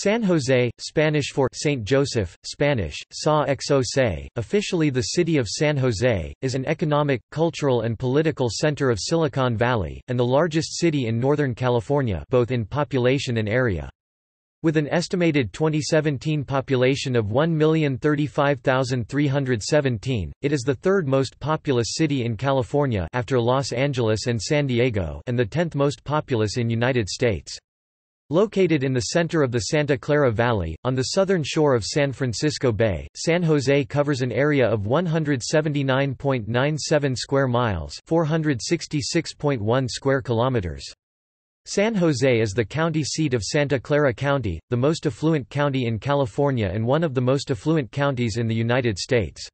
San Jose, Spanish for Saint Joseph, Spanish, Sa Xose, officially the city of San Jose, is an economic, cultural and political center of Silicon Valley, and the largest city in Northern California both in population and area. With an estimated 2017 population of 1,035,317, it is the third most populous city in California after Los Angeles and San Diego and the 10th most populous in United States. Located in the center of the Santa Clara Valley, on the southern shore of San Francisco Bay, San Jose covers an area of 179.97 square miles 466.1 square kilometers. San Jose is the county seat of Santa Clara County, the most affluent county in California and one of the most affluent counties in the United States.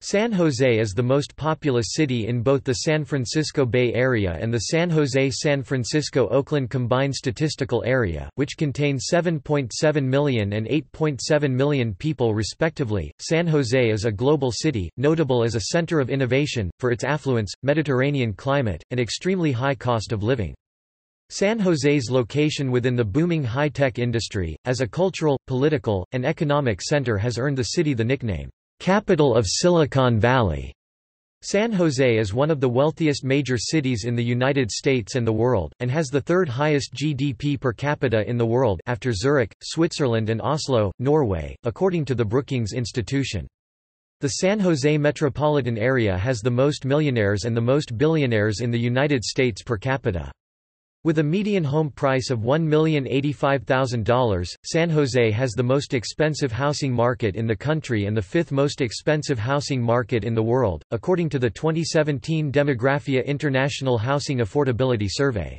San Jose is the most populous city in both the San Francisco Bay Area and the San Jose-San Francisco-Oakland Combined Statistical Area, which contain 7.7 million and 8.7 million people respectively. San Jose is a global city, notable as a center of innovation, for its affluence, Mediterranean climate, and extremely high cost of living. San Jose's location within the booming high-tech industry, as a cultural, political, and economic center has earned the city the nickname, Capital of Silicon Valley. San Jose is one of the wealthiest major cities in the United States and the world, and has the third highest GDP per capita in the world after Zurich, Switzerland and Oslo, Norway, according to the Brookings Institution. The San Jose metropolitan area has the most millionaires and the most billionaires in the United States per capita. With a median home price of $1,085,000, San Jose has the most expensive housing market in the country and the fifth most expensive housing market in the world, according to the 2017 Demographia International Housing Affordability Survey.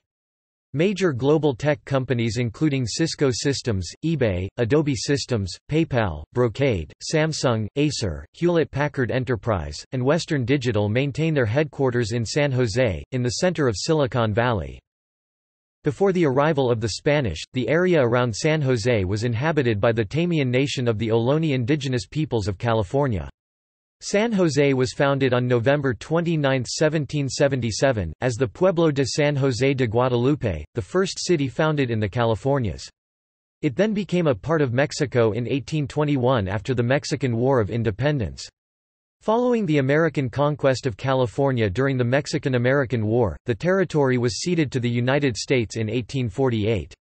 Major global tech companies including Cisco Systems, eBay, Adobe Systems, PayPal, Brocade, Samsung, Acer, Hewlett-Packard Enterprise, and Western Digital maintain their headquarters in San Jose, in the center of Silicon Valley. Before the arrival of the Spanish, the area around San Jose was inhabited by the Tamyen nation of the Ohlone indigenous peoples of California. San Jose was founded on November 29, 1777, as the Pueblo de San José de Guadalupe, the first city founded in the Californias. It then became a part of Mexico in 1821 after the Mexican War of Independence. Following the American conquest of California during the Mexican–American War, the territory was ceded to the United States in 1848.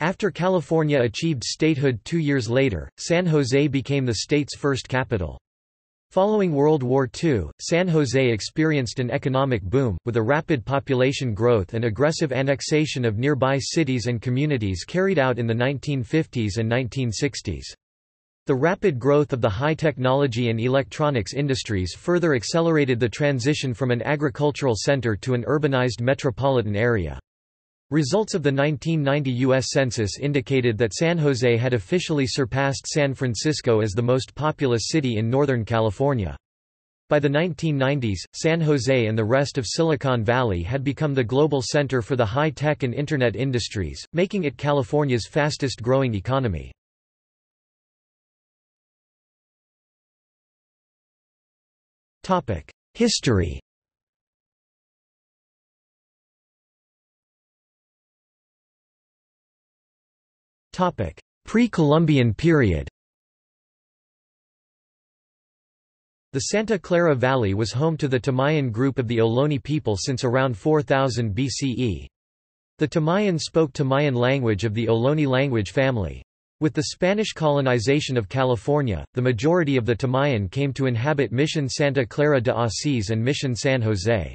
After California achieved statehood two years later, San Jose became the state's first capital. Following World War II, San Jose experienced an economic boom, with a rapid population growth and aggressive annexation of nearby cities and communities carried out in the 1950s and 1960s. The rapid growth of the high technology and electronics industries further accelerated the transition from an agricultural center to an urbanized metropolitan area. Results of the 1990 U.S. Census indicated that San Jose had officially surpassed San Francisco as the most populous city in Northern California. By the 1990s, San Jose and the rest of Silicon Valley had become the global center for the high-tech and Internet industries, making it California's fastest-growing economy. History Topic: Pre-Columbian period The Santa Clara Valley was home to the Tamyen group of the Ohlone people since around 4000 BCE. The Tamyen spoke Tamyen language of the Ohlone language family. With the Spanish colonization of California, the majority of the Tamyen came to inhabit Mission Santa Clara de Asís and Mission San Jose.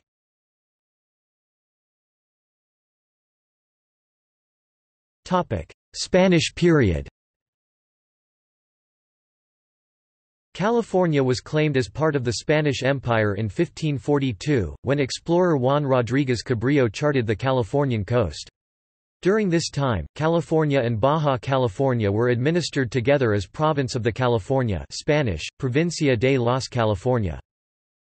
Spanish period California was claimed as part of the Spanish Empire in 1542, when explorer Juan Rodríguez Cabrillo charted the Californian coast. During this time, California and Baja California were administered together as Province of the California Spanish, Provincia de las California.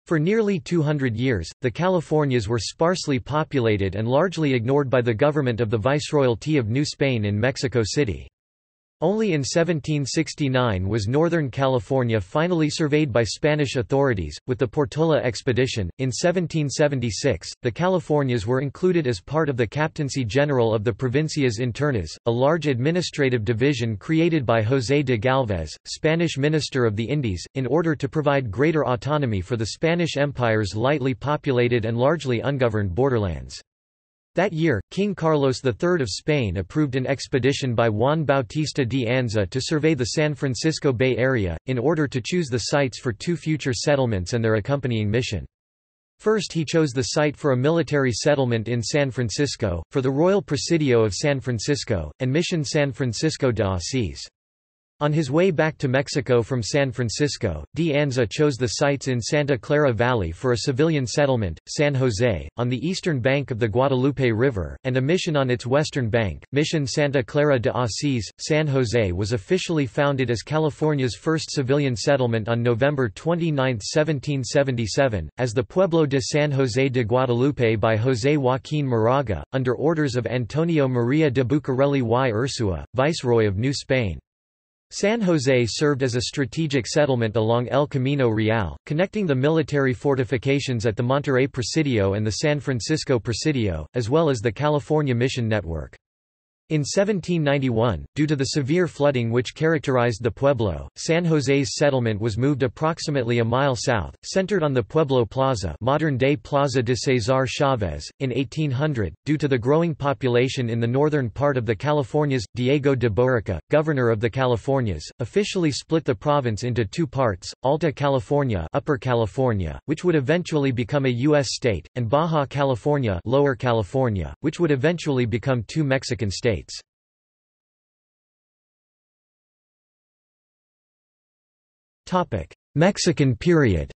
For nearly 200 years, the Californias were sparsely populated and largely ignored by the government of the Viceroyalty of New Spain in Mexico City. Only in 1769 was Northern California finally surveyed by Spanish authorities, with the Portola expedition. In 1776, the Californias were included as part of the Captaincy General of the Provincias Internas, a large administrative division created by José de Galvez, Spanish Minister of the Indies, in order to provide greater autonomy for the Spanish Empire's lightly populated and largely ungoverned borderlands. That year, King Carlos III of Spain approved an expedition by Juan Bautista de Anza to survey the San Francisco Bay Area, in order to choose the sites for two future settlements and their accompanying mission. First he chose the site for a military settlement in San Francisco, for the Royal Presidio of San Francisco, and Mission San Francisco de Asís. On his way back to Mexico from San Francisco, De Anza chose the sites in Santa Clara Valley for a civilian settlement, San Jose, on the eastern bank of the Guadalupe River, and a mission on its western bank, Mission Santa Clara de Asís. San Jose was officially founded as California's first civilian settlement on November 29, 1777, as the Pueblo de San Jose de Guadalupe by José Joaquín Moraga, under orders of Antonio María de Bucareli y Ursua, Viceroy of New Spain. San Jose served as a strategic settlement along El Camino Real, connecting the military fortifications at the Monterey Presidio and the San Francisco Presidio, as well as the California Mission Network. In 1791, due to the severe flooding which characterized the Pueblo, San Jose's settlement was moved approximately a mile south, centered on the Pueblo Plaza modern-day Plaza de Cesar Chavez. In 1800, due to the growing population in the northern part of the Californias, Diego de Borica, governor of the Californias, officially split the province into two parts, Alta California, Upper California which would eventually become a U.S. state, and Baja California, Lower California, which would eventually become two Mexican states. Mexican period.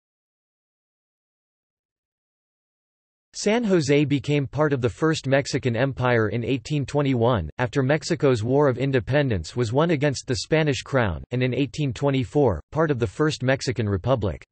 San Jose became part of the First Mexican Empire in 1821, after Mexico's War of Independence was won against the Spanish crown, and in 1824, part of the First Mexican Republic.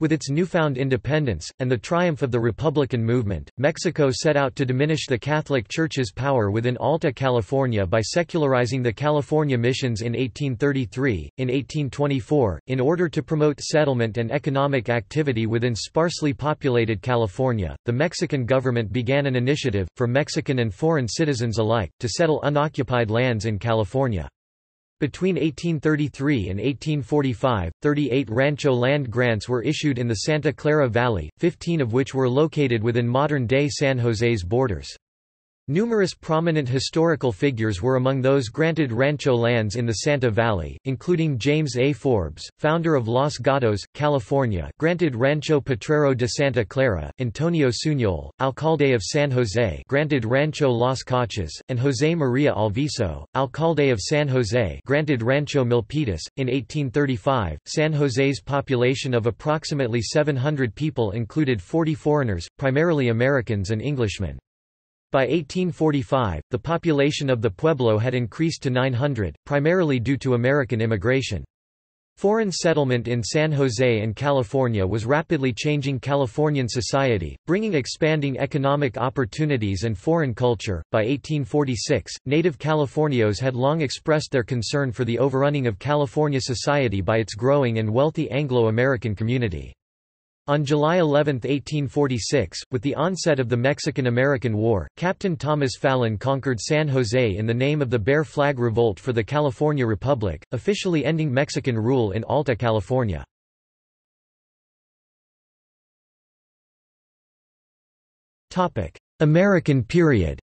With its newfound independence, and the triumph of the Republican movement, Mexico set out to diminish the Catholic Church's power within Alta California by secularizing the California missions in 1833. In 1824, in order to promote settlement and economic activity within sparsely populated California, the Mexican government began an initiative, for Mexican and foreign citizens alike, to settle unoccupied lands in California. Between 1833 and 1845, 38 rancho land grants were issued in the Santa Clara Valley, 15 of which were located within modern-day San Jose's borders. Numerous prominent historical figures were among those granted rancho lands in the Santa Valley, including James A. Forbes, founder of Los Gatos, California granted Rancho Potrero de Santa Clara, Antonio Suñol, alcalde of San Jose granted Rancho Las Cachas, and José María Alviso, alcalde of San Jose granted Rancho Milpitas. In 1835, San Jose's population of approximately 700 people included 40 foreigners, primarily Americans and Englishmen. By 1845, the population of the pueblo had increased to 900, primarily due to American immigration. Foreign settlement in San Jose and California was rapidly changing Californian society, bringing expanding economic opportunities and foreign culture. By 1846, native Californios had long expressed their concern for the overrunning of California society by its growing and wealthy Anglo-American community. On July 11, 1846, with the onset of the Mexican–American War, Captain Thomas Fallon conquered San Jose in the name of the Bear Flag Revolt for the California Republic, officially ending Mexican rule in Alta California. American period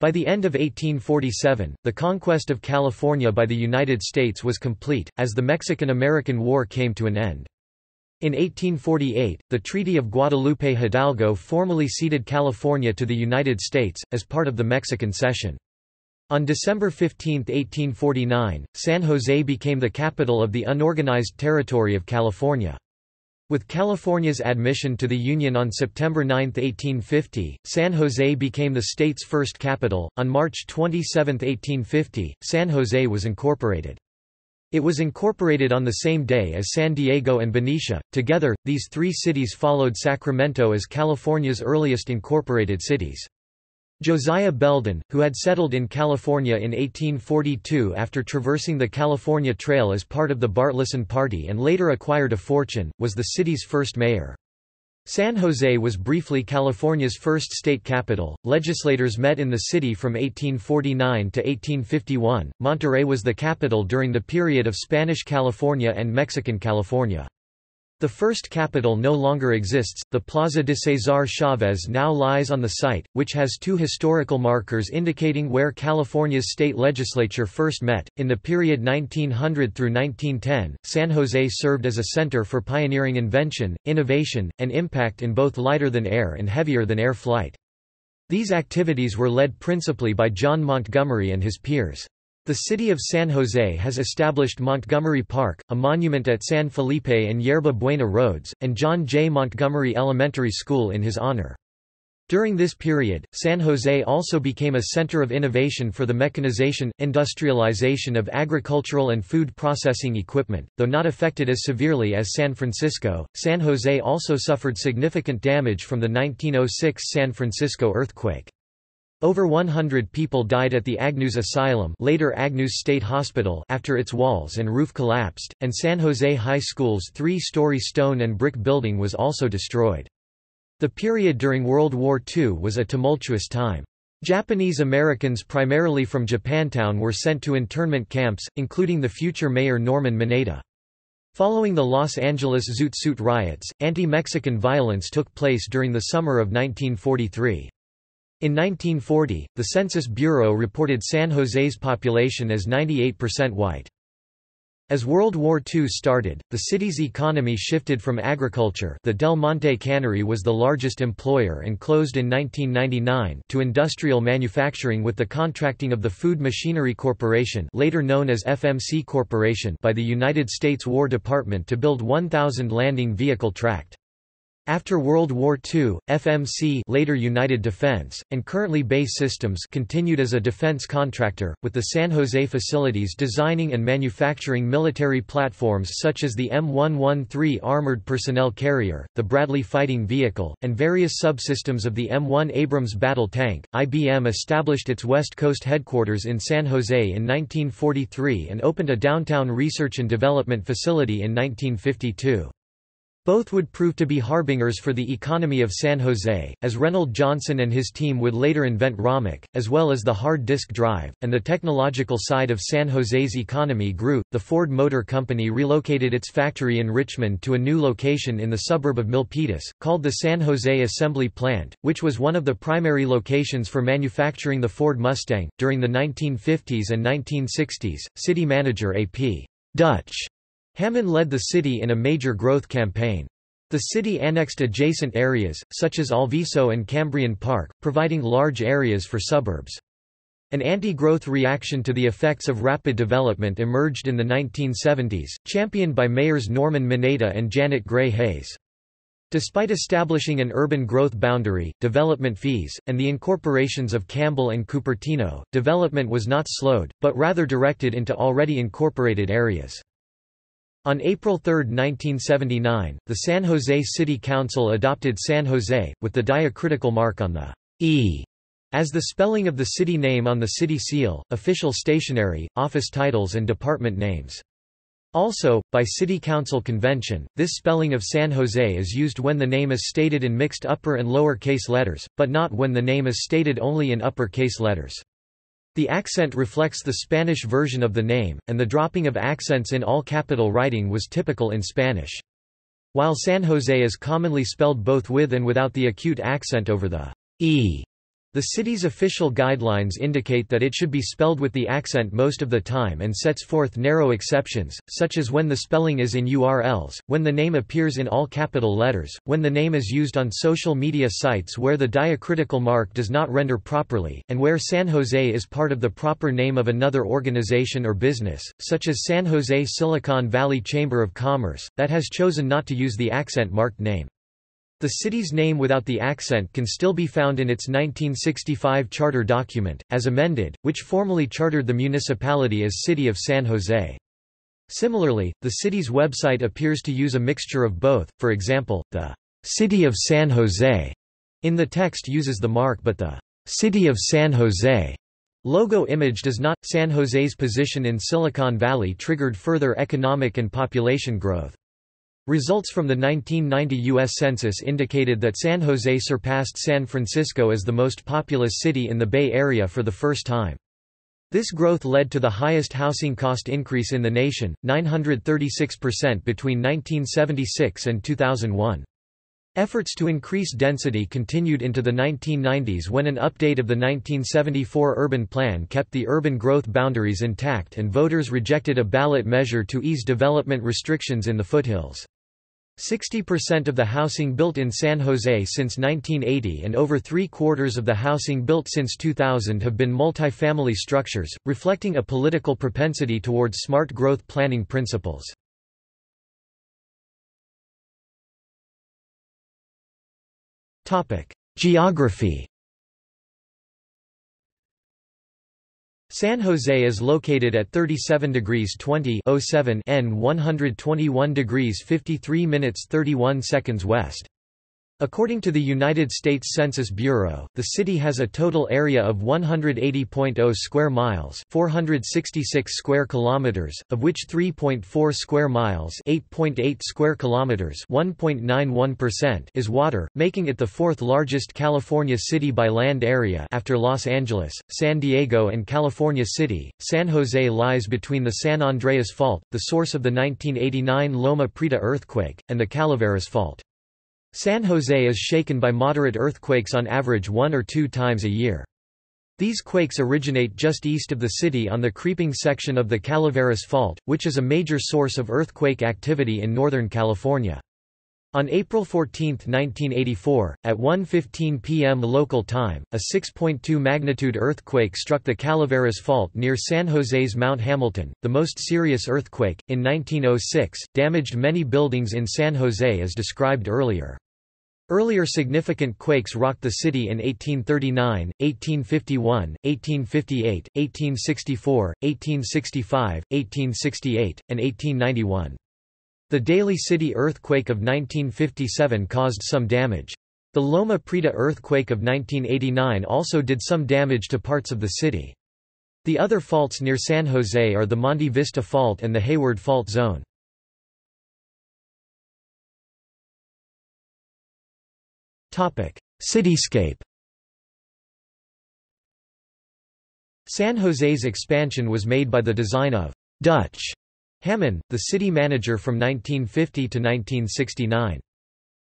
By the end of 1847, the conquest of California by the United States was complete, as the Mexican–American War came to an end. In 1848, the Treaty of Guadalupe Hidalgo formally ceded California to the United States, as part of the Mexican cession. On December 15, 1849, San Jose became the capital of the unorganized territory of California. With California's admission to the Union on September 9, 1850, San Jose became the state's first capital. On March 27, 1850, San Jose was incorporated. It was incorporated on the same day as San Diego and Benicia. Together, these three cities followed Sacramento as California's earliest incorporated cities. Josiah Belden, who had settled in California in 1842 after traversing the California Trail as part of the Bartleson Party and later acquired a fortune, was the city's first mayor. San Jose was briefly California's first state capital. Legislators met in the city from 1849 to 1851. Monterey was the capital during the period of Spanish California and Mexican California. The first capital no longer exists. The Plaza de Cesar Chavez now lies on the site, which has two historical markers indicating where California's state legislature first met. In the period 1900 through 1910, San Jose served as a center for pioneering invention, innovation, and impact in both lighter than air and heavier than air flight. These activities were led principally by John Montgomery and his peers. The city of San Jose has established Montgomery Park, a monument at San Felipe and Yerba Buena roads, and John J. Montgomery Elementary School in his honor. During this period, San Jose also became a center of innovation for the mechanization, industrialization of agricultural and food processing equipment. Though not affected as severely as San Francisco, San Jose also suffered significant damage from the 1906 San Francisco earthquake. Over 100 people died at the Agnews Asylum later Agnews State Hospital after its walls and roof collapsed, and San Jose High School's three-story stone and brick building was also destroyed. The period during World War II was a tumultuous time. Japanese Americans primarily from Japantown were sent to internment camps, including the future mayor Norman Mineta. Following the Los Angeles Zoot Suit riots, anti-Mexican violence took place during the summer of 1943. In 1940, the Census Bureau reported San Jose's population as 98% white. As World War II started, the city's economy shifted from agriculture the Del Monte Cannery was the largest employer and closed in 1999 to industrial manufacturing with the contracting of the Food Machinery Corporation later known as FMC Corporation by the United States War Department to build 1,000 landing vehicle tracked. After World War II, FMC later United Defense, and currently BAE Systems continued as a defense contractor, with the San Jose facilities designing and manufacturing military platforms such as the M113 Armored Personnel Carrier, the Bradley Fighting Vehicle, and various subsystems of the M1 Abrams battle tank. IBM established its West Coast headquarters in San Jose in 1943 and opened a downtown research and development facility in 1952. Both would prove to be harbingers for the economy of San Jose, as Reynold Johnson and his team would later invent RAMAC, as well as the hard disk drive, and the technological side of San Jose's economy grew. The Ford Motor Company relocated its factory in Richmond to a new location in the suburb of Milpitas, called the San Jose Assembly Plant, which was one of the primary locations for manufacturing the Ford Mustang. During the 1950s and 1960s, city manager A.P. Dutch Hamann led the city in a major growth campaign. The city annexed adjacent areas, such as Alviso and Cambrian Park, providing large areas for suburbs. An anti-growth reaction to the effects of rapid development emerged in the 1970s, championed by mayors Norman Mineta and Janet Gray Hayes. Despite establishing an urban growth boundary, development fees, and the incorporations of Campbell and Cupertino, development was not slowed, but rather directed into already incorporated areas. On April 3, 1979, the San Jose City Council adopted San Jose, with the diacritical mark on the E as the spelling of the city name on the city seal, official stationery, office titles and department names. Also, by City Council convention, this spelling of San Jose is used when the name is stated in mixed upper and lower case letters, but not when the name is stated only in upper case letters. The accent reflects the Spanish version of the name, and the dropping of accents in all capital writing was typical in Spanish. While San Jose is commonly spelled both with and without the acute accent over the e the city's official guidelines indicate that it should be spelled with the accent most of the time and sets forth narrow exceptions, such as when the spelling is in URLs, when the name appears in all capital letters, when the name is used on social media sites where the diacritical mark does not render properly, and where San Jose is part of the proper name of another organization or business, such as San Jose Silicon Valley Chamber of Commerce, that has chosen not to use the accent-marked name. The city's name without the accent can still be found in its 1965 charter document, as amended, which formally chartered the municipality as City of San Jose. Similarly, the city's website appears to use a mixture of both, for example, the City of San Jose in the text uses the mark but the City of San Jose logo image does not. San Jose's position in Silicon Valley triggered further economic and population growth. Results from the 1990 U.S. Census indicated that San Jose surpassed San Francisco as the most populous city in the Bay Area for the first time. This growth led to the highest housing cost increase in the nation, 936% between 1976 and 2001. Efforts to increase density continued into the 1990s when an update of the 1974 urban plan kept the urban growth boundaries intact and voters rejected a ballot measure to ease development restrictions in the foothills. 60% of the housing built in San Jose since 1980 and over three-quarters of the housing built since 2000 have been multifamily structures, reflecting a political propensity towards smart growth planning principles. Geography San Jose is located at 37 degrees 20 07 N 121 degrees 53 minutes 31 seconds west. According to the United States Census Bureau, the city has a total area of 180.0 square miles, 466 square kilometers, of which 3.4 square miles, 8.8 square kilometers, 1.91% is water, making it the fourth largest California city by land area after Los Angeles, San Diego and California City. San Jose lies between the San Andreas Fault, the source of the 1989 Loma Prieta earthquake, and the Calaveras Fault. San Jose is shaken by moderate earthquakes on average one or two times a year. These quakes originate just east of the city on the creeping section of the Calaveras Fault, which is a major source of earthquake activity in Northern California. On April 14, 1984, at 1.15 p.m. local time, a 6.2 magnitude earthquake struck the Calaveras Fault near San Jose's Mount Hamilton. The most serious earthquake, in 1906, damaged many buildings in San Jose as described earlier. Earlier significant quakes rocked the city in 1839, 1851, 1858, 1864, 1865, 1868, and 1891. The Daly City earthquake of 1957 caused some damage. The Loma Prieta earthquake of 1989 also did some damage to parts of the city. The other faults near San Jose are the Monte Vista Fault and the Hayward Fault Zone. Cityscape San Jose's expansion was made by the design of Dutch Hamann, the city manager from 1950 to 1969.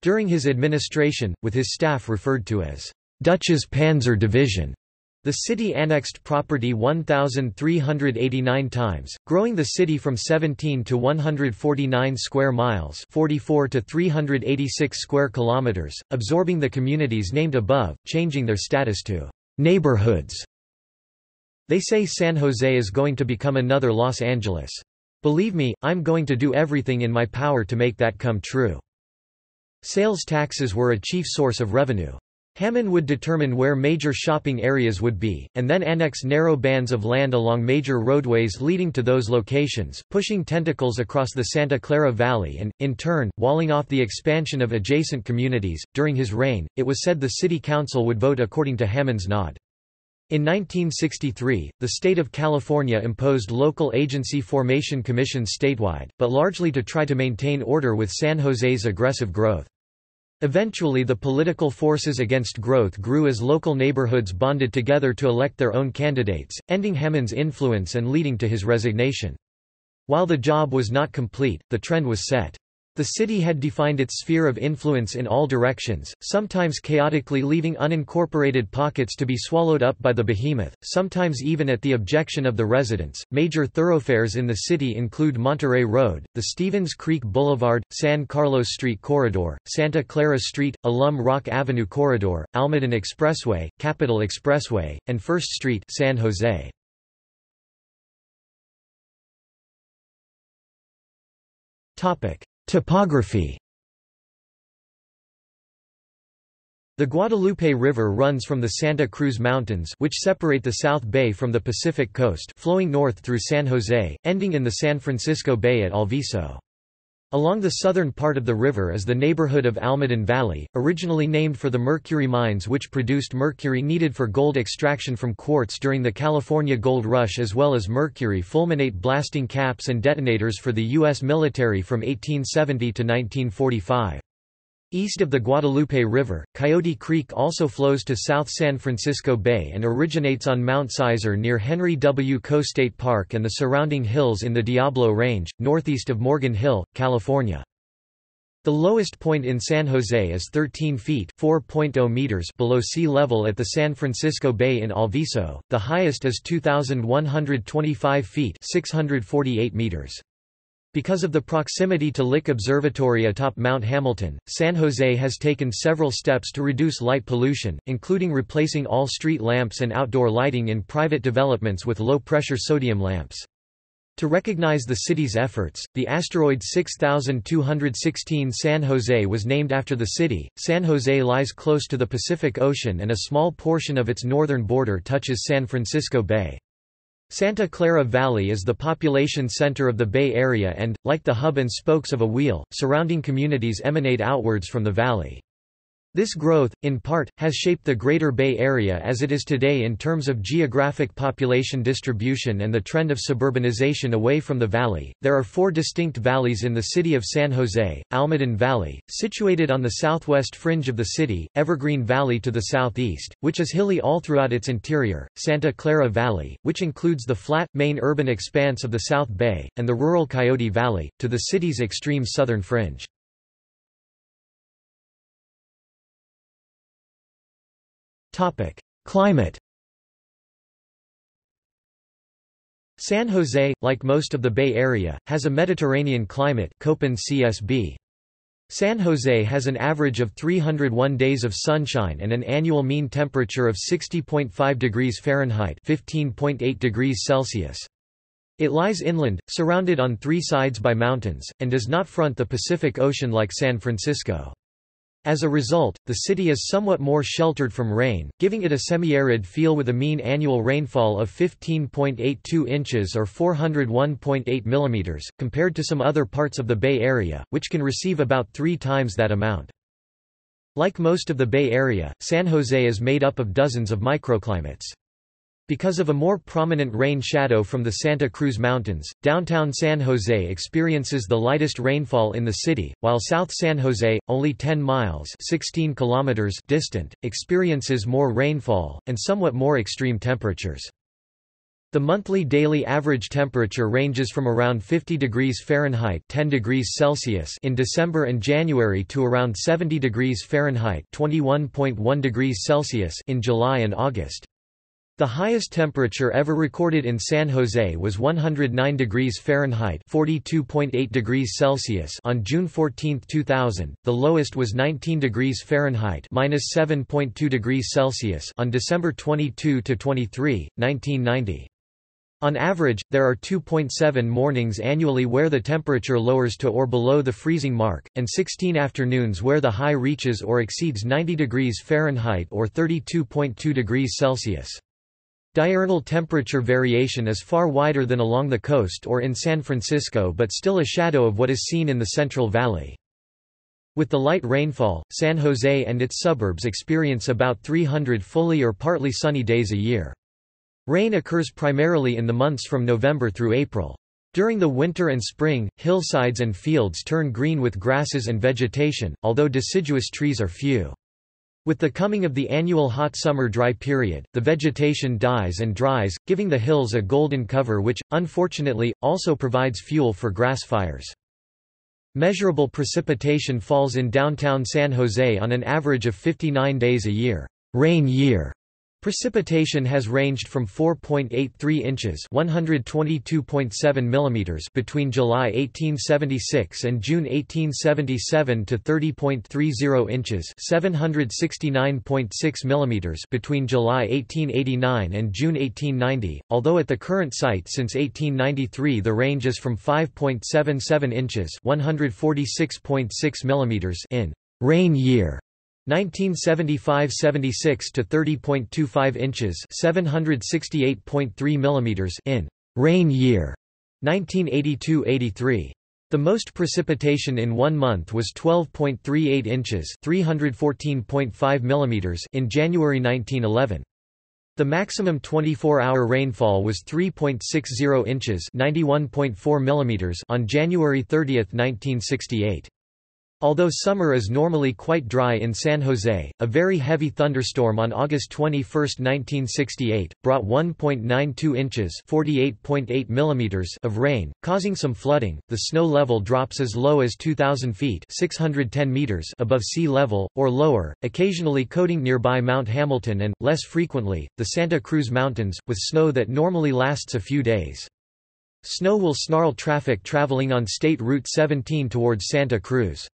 During his administration, with his staff referred to as Dutch's Panzer Division, the city annexed property 1,389 times, growing the city from 17 to 149 square miles 44 to 386 square kilometers, absorbing the communities named above, changing their status to neighborhoods. They say San Jose is going to become another Los Angeles. Believe me, I'm going to do everything in my power to make that come true. Sales taxes were a chief source of revenue. Hamann would determine where major shopping areas would be, and then annex narrow bands of land along major roadways leading to those locations, pushing tentacles across the Santa Clara Valley and, in turn, walling off the expansion of adjacent communities. During his reign, it was said the city council would vote according to Hamann's nod. In 1963, the state of California imposed local agency formation commissions statewide, but largely to try to maintain order with San Jose's aggressive growth. Eventually the political forces against growth grew as local neighborhoods bonded together to elect their own candidates, ending Hamann's influence and leading to his resignation. While the job was not complete, the trend was set. The city had defined its sphere of influence in all directions, sometimes chaotically leaving unincorporated pockets to be swallowed up by the behemoth, sometimes even at the objection of the residents. Major thoroughfares in the city include Monterey Road, the Stevens Creek Boulevard, San Carlos Street Corridor, Santa Clara Street, Alum Rock Avenue Corridor, Almaden Expressway, Capital Expressway, and First Street San Jose. Topic: Topography The Guadalupe River runs from the Santa Cruz Mountains which separate the South Bay from the Pacific coast flowing north through San Jose, ending in the San Francisco Bay at Alviso. Along the southern part of the river is the neighborhood of Almaden Valley, originally named for the mercury mines which produced mercury needed for gold extraction from quartz during the California Gold Rush as well as mercury fulminate blasting caps and detonators for the U.S. military from 1870 to 1945. East of the Guadalupe River, Coyote Creek also flows to South San Francisco Bay and originates on Mount Sizer near Henry W. Coe State Park and the surrounding hills in the Diablo Range, northeast of Morgan Hill, California. The lowest point in San Jose is 13 feet (4.0 meters) below sea level at the San Francisco Bay in Alviso. The highest is 2125 feet (648 meters). Because of the proximity to Lick Observatory atop Mount Hamilton, San Jose has taken several steps to reduce light pollution, including replacing all street lamps and outdoor lighting in private developments with low-pressure sodium lamps. To recognize the city's efforts, the asteroid 6216 San Jose was named after the city. San Jose lies close to the Pacific Ocean and a small portion of its northern border touches San Francisco Bay. Santa Clara Valley is the population center of the Bay Area and, like the hub and spokes of a wheel, surrounding communities emanate outwards from the valley. This growth, in part, has shaped the Greater Bay Area as it is today in terms of geographic population distribution and the trend of suburbanization away from the valley. There are four distinct valleys in the city of San Jose Almaden Valley, situated on the southwest fringe of the city, Evergreen Valley to the southeast, which is hilly all throughout its interior, Santa Clara Valley, which includes the flat, main urban expanse of the South Bay, and the rural Coyote Valley, to the city's extreme southern fringe. Climate San Jose, like most of the Bay Area, has a Mediterranean climate Köppen CSB. San Jose has an average of 301 days of sunshine and an annual mean temperature of 60.5 degrees Fahrenheit 15.8 degrees Celsius. It lies inland, surrounded on three sides by mountains, and does not front the Pacific Ocean like San Francisco. As a result, the city is somewhat more sheltered from rain, giving it a semi-arid feel with a mean annual rainfall of 15.82 inches or 401.8 mm, compared to some other parts of the Bay Area, which can receive about three times that amount. Like most of the Bay Area, San Jose is made up of dozens of microclimates. Because of a more prominent rain shadow from the Santa Cruz Mountains, downtown San Jose experiences the lightest rainfall in the city, while South San Jose, only 10 miles 16 kilometers distant, experiences more rainfall, and somewhat more extreme temperatures. The monthly daily average temperature ranges from around 50 degrees Fahrenheit 10 degrees Celsius in December and January to around 70 degrees Fahrenheit 21.1 degrees Celsius in July and August. The highest temperature ever recorded in San Jose was 109 degrees Fahrenheit (42.8 degrees Celsius) on June 14, 2000. The lowest was 19 degrees Fahrenheit (-7.2 degrees Celsius) on December 22 to 23, 1990. On average, there are 2.7 mornings annually where the temperature lowers to or below the freezing mark, and 16 afternoons where the high reaches or exceeds 90 degrees Fahrenheit or 32.2 degrees Celsius. Diurnal temperature variation is far wider than along the coast or in San Francisco but still a shadow of what is seen in the Central Valley. With the light rainfall, San Jose and its suburbs experience about 300 fully or partly sunny days a year. Rain occurs primarily in the months from November through April. During the winter and spring, hillsides and fields turn green with grasses and vegetation, although deciduous trees are few. With the coming of the annual hot summer dry period, the vegetation dies and dries, giving the hills a golden cover which, unfortunately, also provides fuel for grass fires. Measurable precipitation falls in downtown San Jose on an average of 59 days a year. Rain year Precipitation has ranged from 4.83 inches (122.7 mm) between July 1876 and June 1877 to 30.30 inches (769.6 mm) between July 1889 and June 1890. Although at the current site since 1893 the range is from 5.77 inches (146.6 mm) in rain year 1975–76 to 30.25 inches, 768.3 millimeters in rain year, 1982–83. The most precipitation in one month was 12.38 inches (314.5 mm) in January 1911. The maximum 24-hour rainfall was 3.60 inches (91.4 mm) on January 30, 1968. Although summer is normally quite dry in San Jose, a very heavy thunderstorm on August 21, 1968, brought 1.92 inches (48.8 millimeters) of rain, causing some flooding. The snow level drops as low as 2,000 feet (610 meters) above sea level, or lower, occasionally coating nearby Mount Hamilton and, less frequently, the Santa Cruz Mountains, with snow that normally lasts a few days. Snow will snarl traffic traveling on State Route 17 towards Santa Cruz.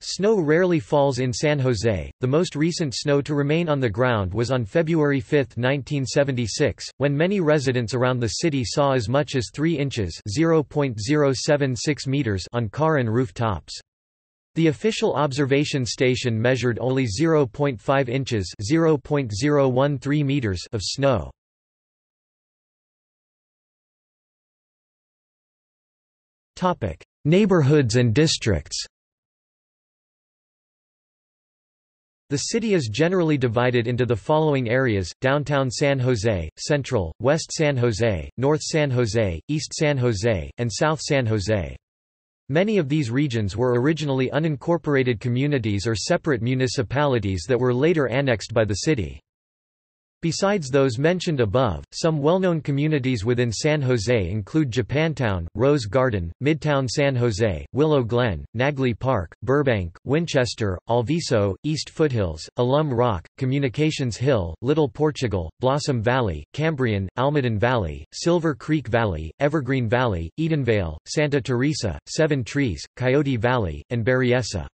Snow rarely falls in San Jose. The most recent snow to remain on the ground was on February 5, 1976, when many residents around the city saw as much as 3 inches (0.076 meters) on car and rooftops. The official observation station measured only 0.5 inches (0.013 meters) of snow. Topic: Neighborhoods and districts. The city is generally divided into the following areas, downtown San Jose, central, west San Jose, north San Jose, east San Jose, and south San Jose. Many of these regions were originally unincorporated communities or separate municipalities that were later annexed by the city. Besides those mentioned above, some well-known communities within San Jose include Japantown, Rose Garden, Midtown San Jose, Willow Glen, Naglee Park, Burbank, Winchester, Alviso, East Foothills, Alum Rock, Communications Hill, Little Portugal, Blossom Valley, Cambrian, Almaden Valley, Silver Creek Valley, Evergreen Valley, Edenvale, Santa Teresa, Seven Trees, Coyote Valley, and Berryessa.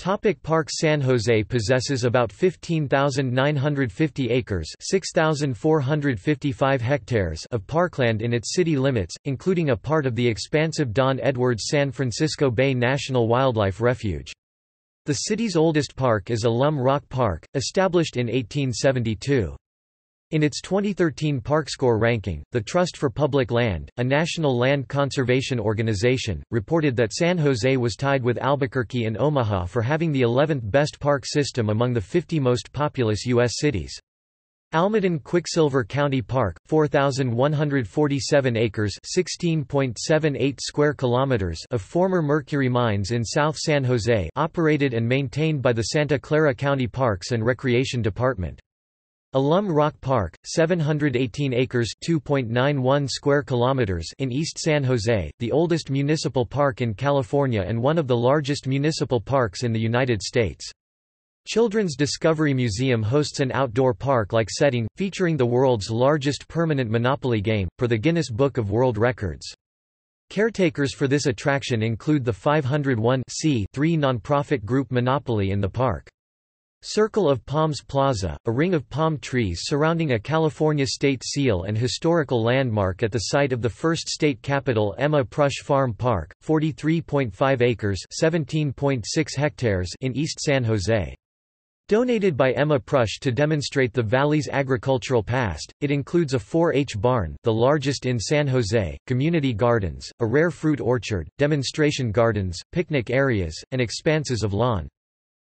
Topic Parks San Jose possesses about 15,950 acres 6,455 hectares of parkland in its city limits, including a part of the expansive Don Edwards San Francisco Bay National Wildlife Refuge. The city's oldest park is Alum Rock Park, established in 1872. In its 2013 ParkScore ranking, the Trust for Public Land, a national land conservation organization, reported that San Jose was tied with Albuquerque and Omaha for having the 11th best park system among the 50 most populous U.S. cities. Almaden Quicksilver County Park, 4147 acres, 16.78 square kilometers of former mercury mines in South San Jose, operated and maintained by the Santa Clara County Parks and Recreation Department. Alum Rock Park, 718 acres (2.91 square kilometers) in East San Jose, the oldest municipal park in California and one of the largest municipal parks in the United States. Children's Discovery Museum hosts an outdoor park-like setting, featuring the world's largest permanent Monopoly game, per the Guinness Book of World Records. Caretakers for this attraction include the 501 non-profit group Monopoly in the park. Circle of Palms Plaza, a ring of palm trees surrounding a California state seal and historical landmark at the site of the first state capital Emma Prush Farm Park, 43.5 acres hectares in East San Jose. Donated by Emma Prush to demonstrate the valley's agricultural past, it includes a 4-H barn the largest in San Jose, community gardens, a rare fruit orchard, demonstration gardens, picnic areas, and expanses of lawn.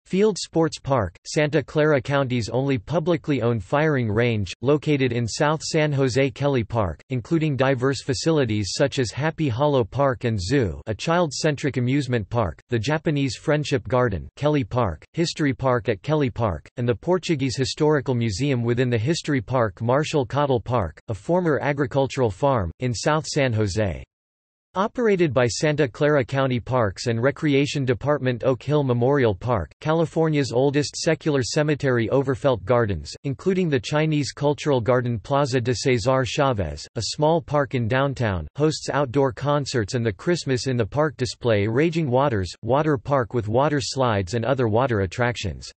Field Sports Park, Santa Clara County's only publicly owned firing range, located in South San Jose Kelly Park, including diverse facilities such as Happy Hollow Park and Zoo a child-centric amusement park, the Japanese Friendship Garden Kelly Park, History Park at Kelly Park, and the Portuguese Historical Museum within the History Park Martial Cottle Park, a former agricultural farm, in South San Jose. Operated by Santa Clara County Parks and Recreation Department Oak Hill Memorial Park, California's oldest secular cemetery Overfelt Gardens, including the Chinese Cultural Garden Plaza de Cesar Chavez, a small park in downtown, hosts outdoor concerts and the Christmas in the Park display Raging Waters, water park with water slides and other water attractions.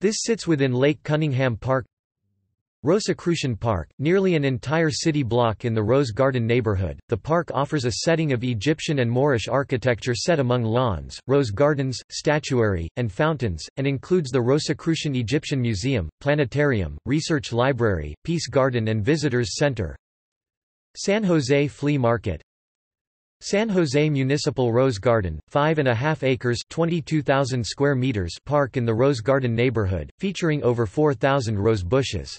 This sits within Lake Cunningham Park, Rosicrucian Park, nearly an entire city block in the Rose Garden neighborhood, the park offers a setting of Egyptian and Moorish architecture set among lawns, rose gardens, statuary, and fountains, and includes the Rosicrucian Egyptian Museum, Planetarium, Research Library, Peace Garden and Visitors Center. San Jose Flea Market San Jose Municipal Rose Garden, 5.5 acres 22,000 square meters park in the Rose Garden neighborhood, featuring over 4,000 rose bushes.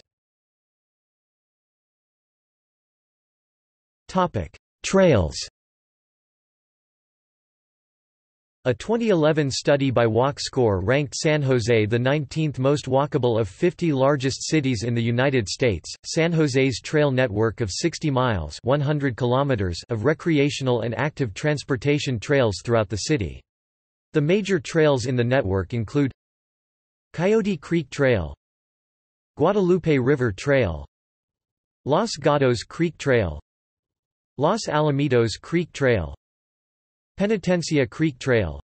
Trails A 2011 study by WalkScore ranked San Jose the 19th most walkable of 50 largest cities in the United States. San Jose's trail network of 60 miles (100 kilometers) of recreational and active transportation trails throughout the city. The major trails in the network include Coyote Creek Trail, Guadalupe River Trail, Los Gatos Creek Trail, Los Alamitos Creek Trail, Penitencia Creek Trail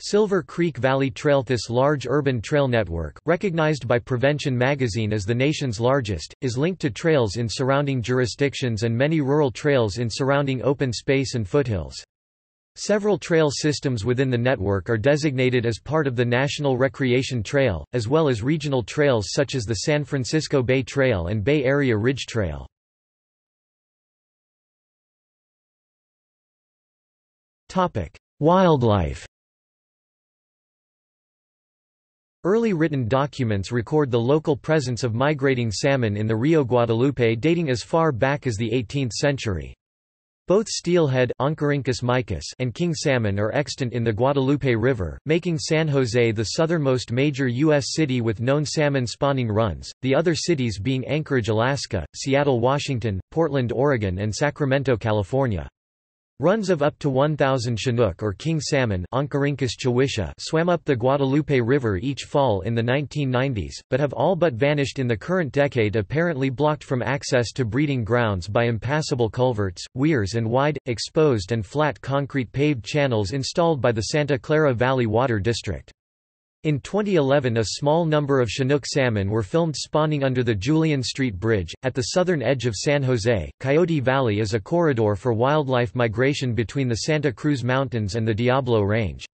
Silver Creek Valley Trail This large urban trail network, recognized by Prevention magazine as the nation's largest, is linked to trails in surrounding jurisdictions and many rural trails in surrounding open space and foothills. Several trail systems within the network are designated as part of the National Recreation Trail, as well as regional trails such as the San Francisco Bay Trail and Bay Area Ridge Trail. Wildlife Early written documents record the local presence of migrating salmon in the Rio Guadalupe dating as far back as the 18th century. Both steelhead and king salmon are extant in the Guadalupe River, making San Jose the southernmost major U.S. city with known salmon spawning runs, the other cities being Anchorage, Alaska, Seattle, Washington, Portland, Oregon and Sacramento, California. Runs of up to 1,000 Chinook or king salmon swam up the Guadalupe River each fall in the 1990s, but have all but vanished in the current decade apparently blocked from access to breeding grounds by impassable culverts, weirs and wide, exposed and flat concrete paved channels installed by the Santa Clara Valley Water District. In 2011 a small number of Chinook salmon were filmed spawning under the Julian Street Bridge. At the southern edge of San Jose, Coyote Valley is a corridor for wildlife migration between the Santa Cruz Mountains and the Diablo Range.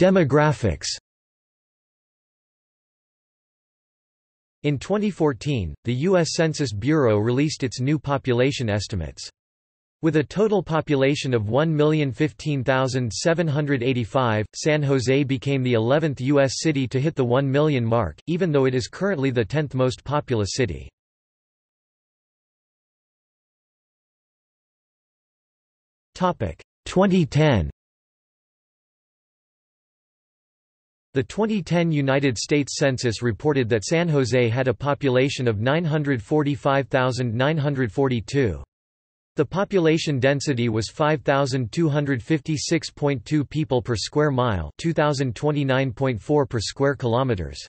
Demographics In 2014, the U.S. Census Bureau released its new population estimates. With a total population of 1,015,785, San Jose became the 11th U.S. city to hit the 1 million mark, even though it is currently the 10th most populous city. Topic 2010. The 2010 United States Census reported that San Jose had a population of 945,942. The population density was 5256.2 people per square mile, 2029.4 per square kilometers.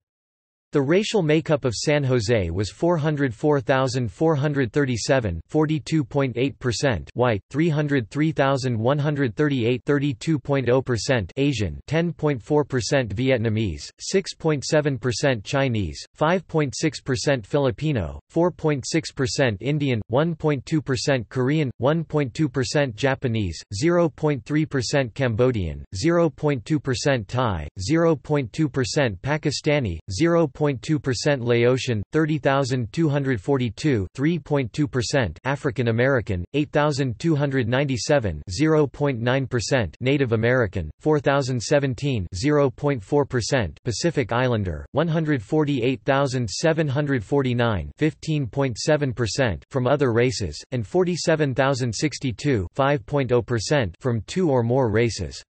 The racial makeup of San Jose was 404,437 42.8% white, 303,138 32.0% Asian 10.4% Vietnamese, 6.7% Chinese, 5.6% Filipino, 4.6% Indian, 1.2% Korean, 1.2% Japanese, 0.3% Cambodian, 0.2% Thai, 0.2% Pakistani, 0. 0.2% Laotian, 30,242 3.2% African American, 8,297 0.9% Native American, 4,017 0.4% Pacific Islander, 148,749 15.7% from other races, and 47,062 5.0% from two or more races.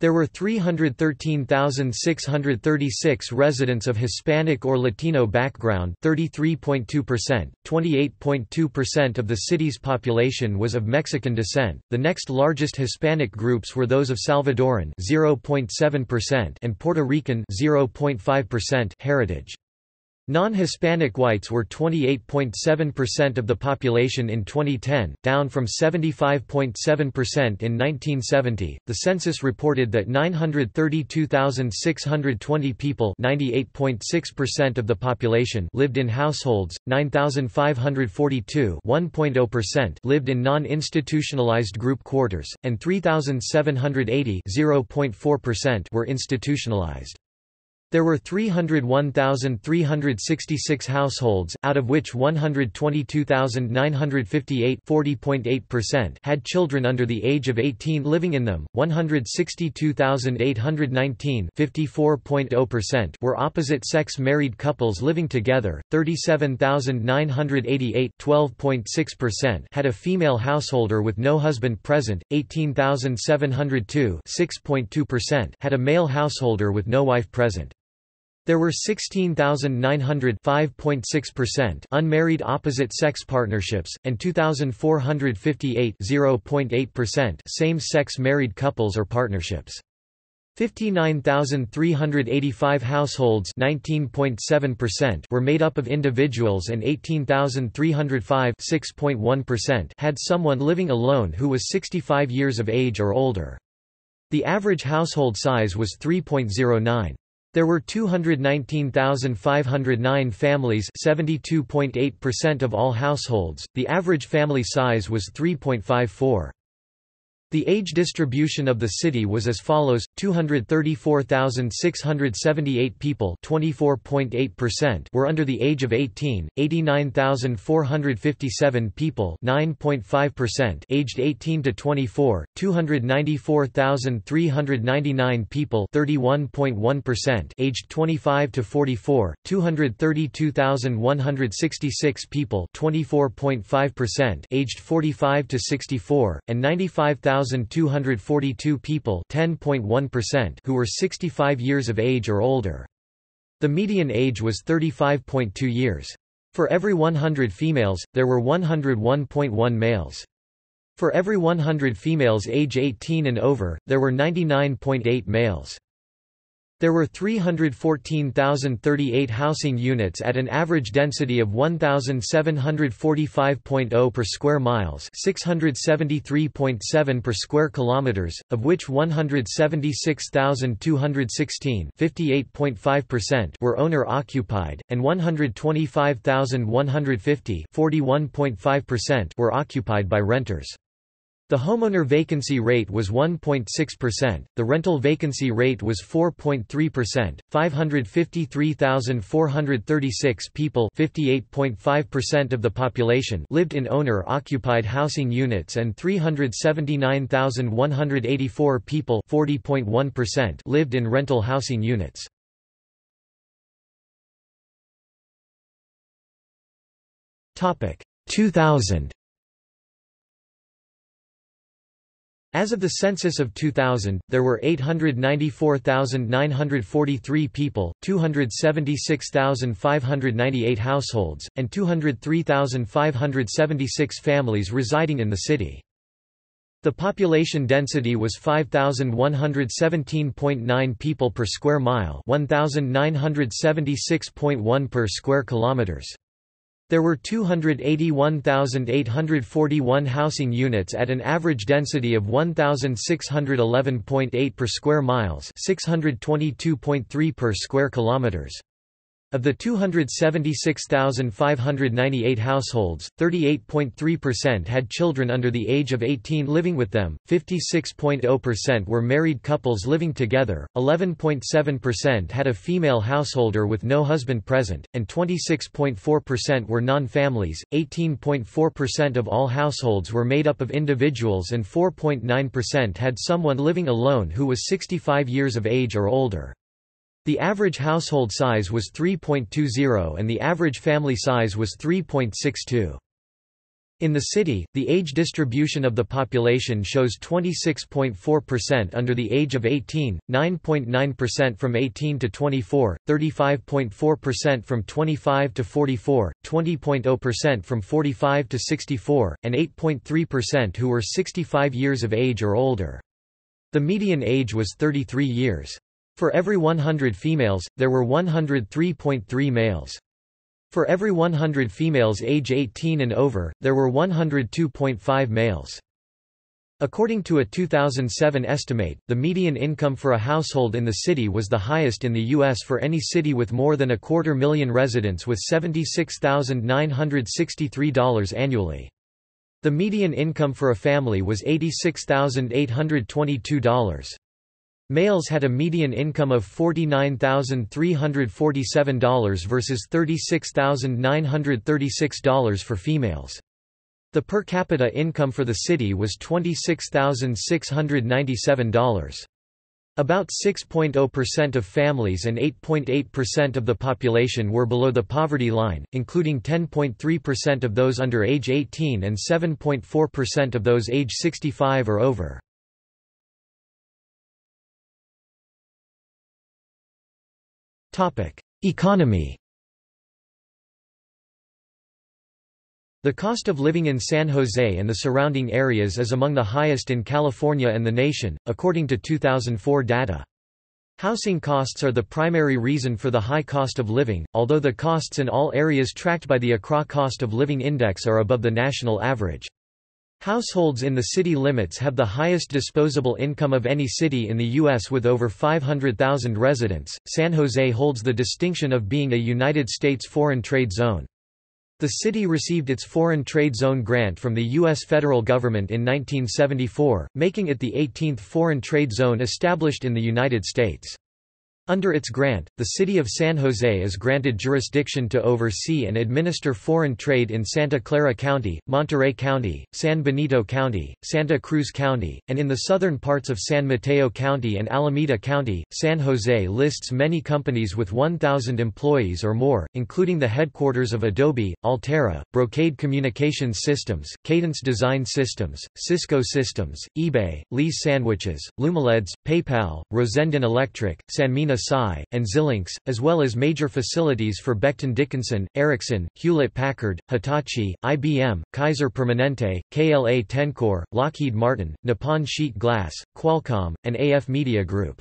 There were 313,636 residents of Hispanic or Latino background 33.2%, 28.2% of the city's population was of Mexican descent. The next largest Hispanic groups were those of Salvadoran 0.7% and Puerto Rican 0.5% heritage. Non-Hispanic whites were 28.7% of the population in 2010, down from 75.7% in 1970. The census reported that 932,620 people, 98.6% of the population, lived in households, 9,542, 1.0% lived in non-institutionalized group quarters, and 3,780, 0.4% were institutionalized. There were 301,366 households, out of which 122,958 had children under the age of 18 living in them, 162,819 were opposite-sex married couples living together, 37,988 had a female householder with no husband present, 18,702 had a male householder with no wife present. There were 16,900 unmarried opposite-sex partnerships, and 2,458 same-sex married couples or partnerships. 59,385 households were made up of individuals and 18,305 had someone living alone who was 65 years of age or older. The average household size was 3.09. There were 219,509 families 72.8% of all households, the average family size was 3.54. The age distribution of the city was as follows: 234,678 people, 24.8%, were under the age of 18; 89,457 people, 9.5%, aged 18 to 24; 294,399 people, 31.1%, aged 25 to 44; 232,166 people, 24.5%, aged 45 to 64, and 95,000 1,242 people who were 65 years of age or older. The median age was 35.2 years. For every 100 females, there were 101.1 males. For every 100 females age 18 and over, there were 99.8 males. There were 314,038 housing units at an average density of 1745.0 per square miles, 673.7 per square kilometers, of which 176,216, 58.5% were owner occupied and 125,150, 41.5% were occupied by renters. The homeowner vacancy rate was 1.6%, the rental vacancy rate was 4.3%, 553,436 people (58.5% of the population lived in owner-occupied housing units and 379,184 people (40.1%) lived in rental housing units. Topic 2000 As of the census of 2000, there were 894,943 people, 276,598 households, and 203,576 families residing in the city. The population density was 5117.9 people per square mile, 1976.1 per square kilometers. There were 281,841 housing units at an average density of 1,611.8 per square miles 622.3 per square kilometers. Of the 276,598 households, 38.3% had children under the age of 18 living with them, 56.0% were married couples living together, 11.7% had a female householder with no husband present, and 26.4% were non-families. 18.4% of all households were made up of individuals and 4.9% had someone living alone who was 65 years of age or older. The average household size was 3.20 and the average family size was 3.62. In the city, the age distribution of the population shows 26.4% under the age of 18, 9.9% from 18 to 24, 35.4% from 25 to 44, 20.0% from 45 to 64, and 8.3% who were 65 years of age or older. The median age was 33 years. For every 100 females, there were 103.3 males. For every 100 females age 18 and over, there were 102.5 males. According to a 2007 estimate, the median income for a household in the city was the highest in the U.S. for any city with more than a quarter million residents with $76,963 annually. The median income for a family was $86,822. Males had a median income of $49,347 versus $36,936 for females. The per capita income for the city was $26,697. About 6.0% of families and 8.8% of the population were below the poverty line, including 10.3% of those under age 18 and 7.4% of those age 65 or over. Economy The cost of living in San Jose and the surrounding areas is among the highest in California and the nation, according to 2004 data. Housing costs are the primary reason for the high cost of living, although the costs in all areas tracked by the ACCRA Cost of Living Index are above the national average. Households in the city limits have the highest disposable income of any city in the U.S. with over 500,000 residents. San Jose holds the distinction of being a United States foreign trade zone. The city received its Foreign Trade Zone grant from the U.S. federal government in 1974, making it the 18th foreign trade zone established in the United States. Under its grant, the city of San Jose is granted jurisdiction to oversee and administer foreign trade in Santa Clara County, Monterey County, San Benito County, Santa Cruz County, and in the southern parts of San Mateo County and Alameda County. San Jose lists many companies with 1,000 employees or more, including the headquarters of Adobe, Altera, Brocade Communications Systems, Cadence Design Systems, Cisco Systems, eBay, Lee's Sandwiches, Lumileds, PayPal, Rosendin Electric, Sanmina Psi, and Xilinx, as well as major facilities for Becton Dickinson, Ericsson, Hewlett-Packard, Hitachi, IBM, Kaiser Permanente, KLA Tencor, Lockheed Martin, Nippon Sheet Glass, Qualcomm, and AF Media Group.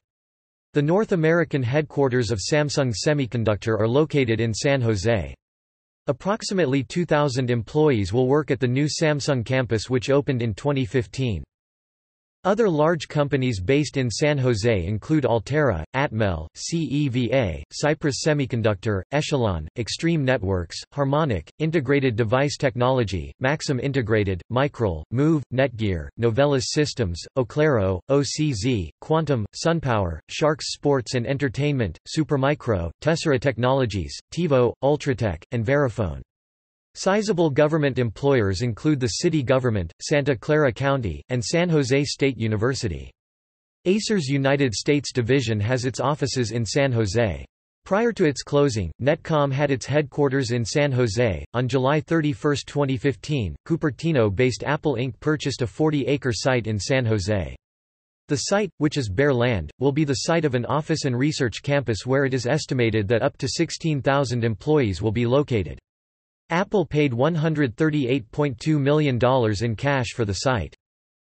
The North American headquarters of Samsung Semiconductor are located in San Jose. Approximately 2,000 employees will work at the new Samsung campus which opened in 2015. Other large companies based in San Jose include Altera, Atmel, CEVA, Cypress Semiconductor, Echelon, Extreme Networks, Harmonic, Integrated Device Technology, Maxim Integrated, Micrel, Move, Netgear, Novellus Systems, Oclaro, OCZ, Quantum, SunPower, Sharks Sports and Entertainment, Supermicro, Tessera Technologies, TiVo, Ultratech, and Verifone. Sizable government employers include the city government, Santa Clara County, and San Jose State University. Acer's United States division has its offices in San Jose. Prior to its closing, Netcom had its headquarters in San Jose. On July 31, 2015, Cupertino based Apple Inc. purchased a 40 acre site in San Jose. The site, which is bare land, will be the site of an office and research campus where it is estimated that up to 16,000 employees will be located. Apple paid $138.2 million in cash for the site.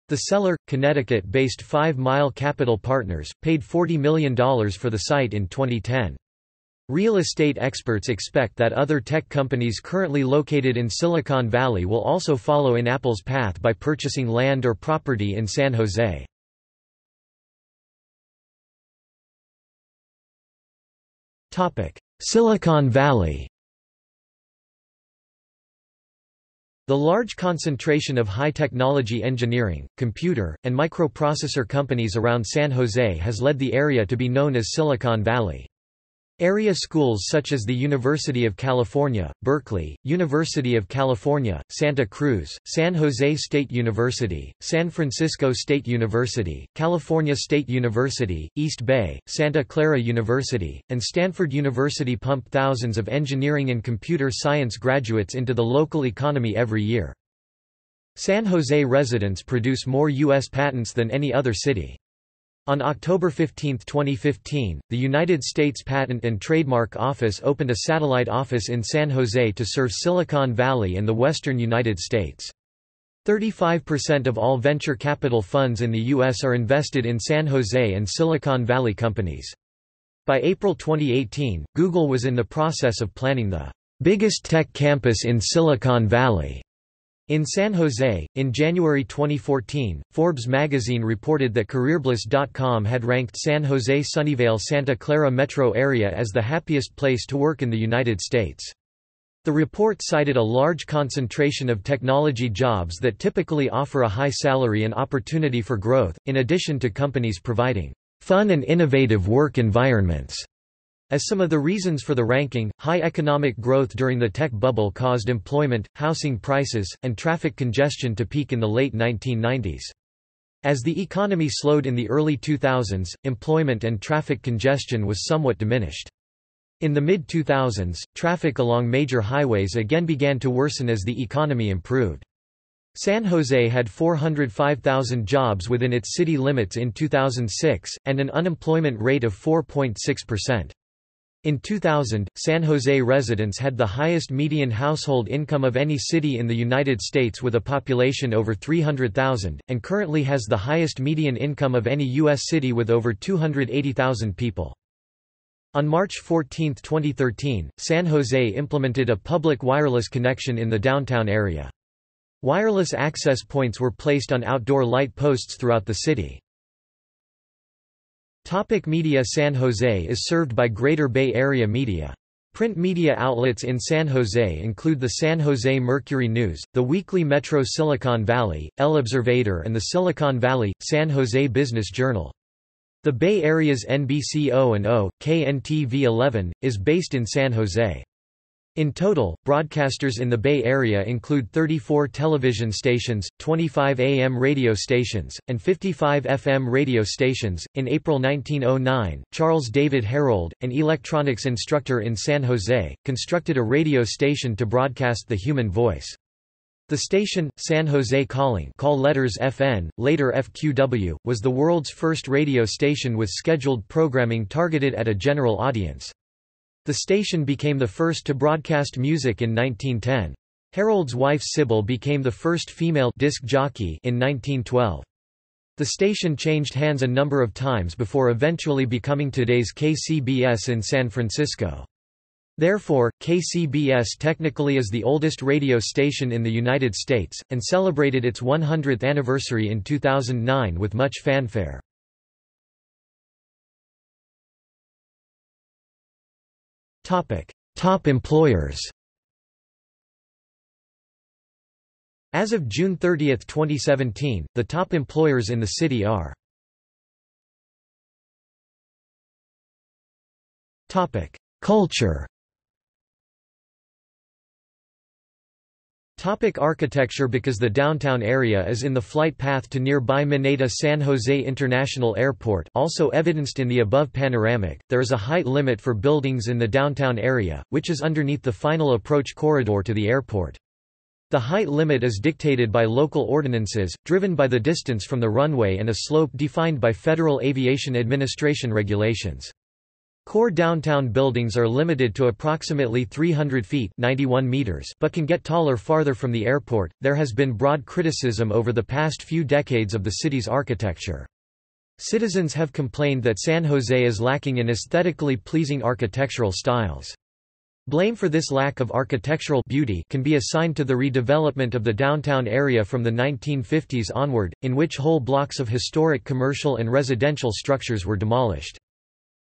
The seller, Connecticut-based Five Mile Capital Partners, paid $40 million for the site in 2010. Real estate experts expect that other tech companies currently located in Silicon Valley will also follow in Apple's path by purchasing land or property in San Jose. Silicon Valley The large concentration of high-technology engineering, computer, and microprocessor companies around San Jose has led the area to be known as Silicon Valley. Area schools such as the University of California, Berkeley, University of California, Santa Cruz, San Jose State University, San Francisco State University, California State University, East Bay, Santa Clara University, and Stanford University pump thousands of engineering and computer science graduates into the local economy every year. San Jose residents produce more U.S. patents than any other city. On October 15, 2015, the United States Patent and Trademark Office opened a satellite office in San Jose to serve Silicon Valley and the western United States. 35% of all venture capital funds in the U.S. are invested in San Jose and Silicon Valley companies. By April 2018, Google was in the process of planning the biggest tech campus in Silicon Valley. In San Jose, in January 2014, Forbes magazine reported that CareerBliss.com had ranked San Jose Sunnyvale Santa Clara metro area as the happiest place to work in the United States. The report cited a large concentration of technology jobs that typically offer a high salary and opportunity for growth, in addition to companies providing fun and innovative work environments. As some of the reasons for the ranking, high economic growth during the tech bubble caused employment, housing prices, and traffic congestion to peak in the late 1990s. As the economy slowed in the early 2000s, employment and traffic congestion was somewhat diminished. In the mid-2000s, traffic along major highways again began to worsen as the economy improved. San Jose had 405,000 jobs within its city limits in 2006, and an unemployment rate of 4.6%. In 2000, San Jose residents had the highest median household income of any city in the United States with a population over 300,000, and currently has the highest median income of any U.S. city with over 280,000 people. On March 14, 2013, San Jose implemented a public wireless connection in the downtown area. Wireless access points were placed on outdoor light posts throughout the city. Topic media San Jose is served by Greater Bay Area Media. Print media outlets in San Jose include the San Jose Mercury News, the weekly Metro Silicon Valley, El Observador and the Silicon Valley, San Jose Business Journal. The Bay Area's NBC O&O, KNTV-11, is based in San Jose. In total, broadcasters in the Bay Area include 34 television stations, 25 AM radio stations, and 55 FM radio stations. In April 1909, Charles David Herrold, an electronics instructor in San Jose, constructed a radio station to broadcast the human voice. The station, San Jose Calling call letters FN, later FQW, was the world's first radio station with scheduled programming targeted at a general audience. The station became the first to broadcast music in 1910. Herrold's wife Sybil became the first female disc jockey in 1912. The station changed hands a number of times before eventually becoming today's KCBS in San Francisco. Therefore, KCBS technically is the oldest radio station in the United States, and celebrated its 100th anniversary in 2009 with much fanfare. Top employers As of June 30, 2017, the top employers in the city are Culture Topic architecture Because the downtown area is in the flight path to nearby Mineta San Jose International Airport also evidenced in the above panoramic, there is a height limit for buildings in the downtown area, which is underneath the final approach corridor to the airport. The height limit is dictated by local ordinances, driven by the distance from the runway and a slope defined by Federal Aviation Administration regulations. Core downtown buildings are limited to approximately 300 feet 91 meters but can get taller farther from the airport. There has been broad criticism over the past few decades of the city's architecture. Citizens have complained that San Jose is lacking in aesthetically pleasing architectural styles. Blame for this lack of architectural beauty can be assigned to the redevelopment of the downtown area from the 1950s onward, in which whole blocks of historic commercial and residential structures were demolished.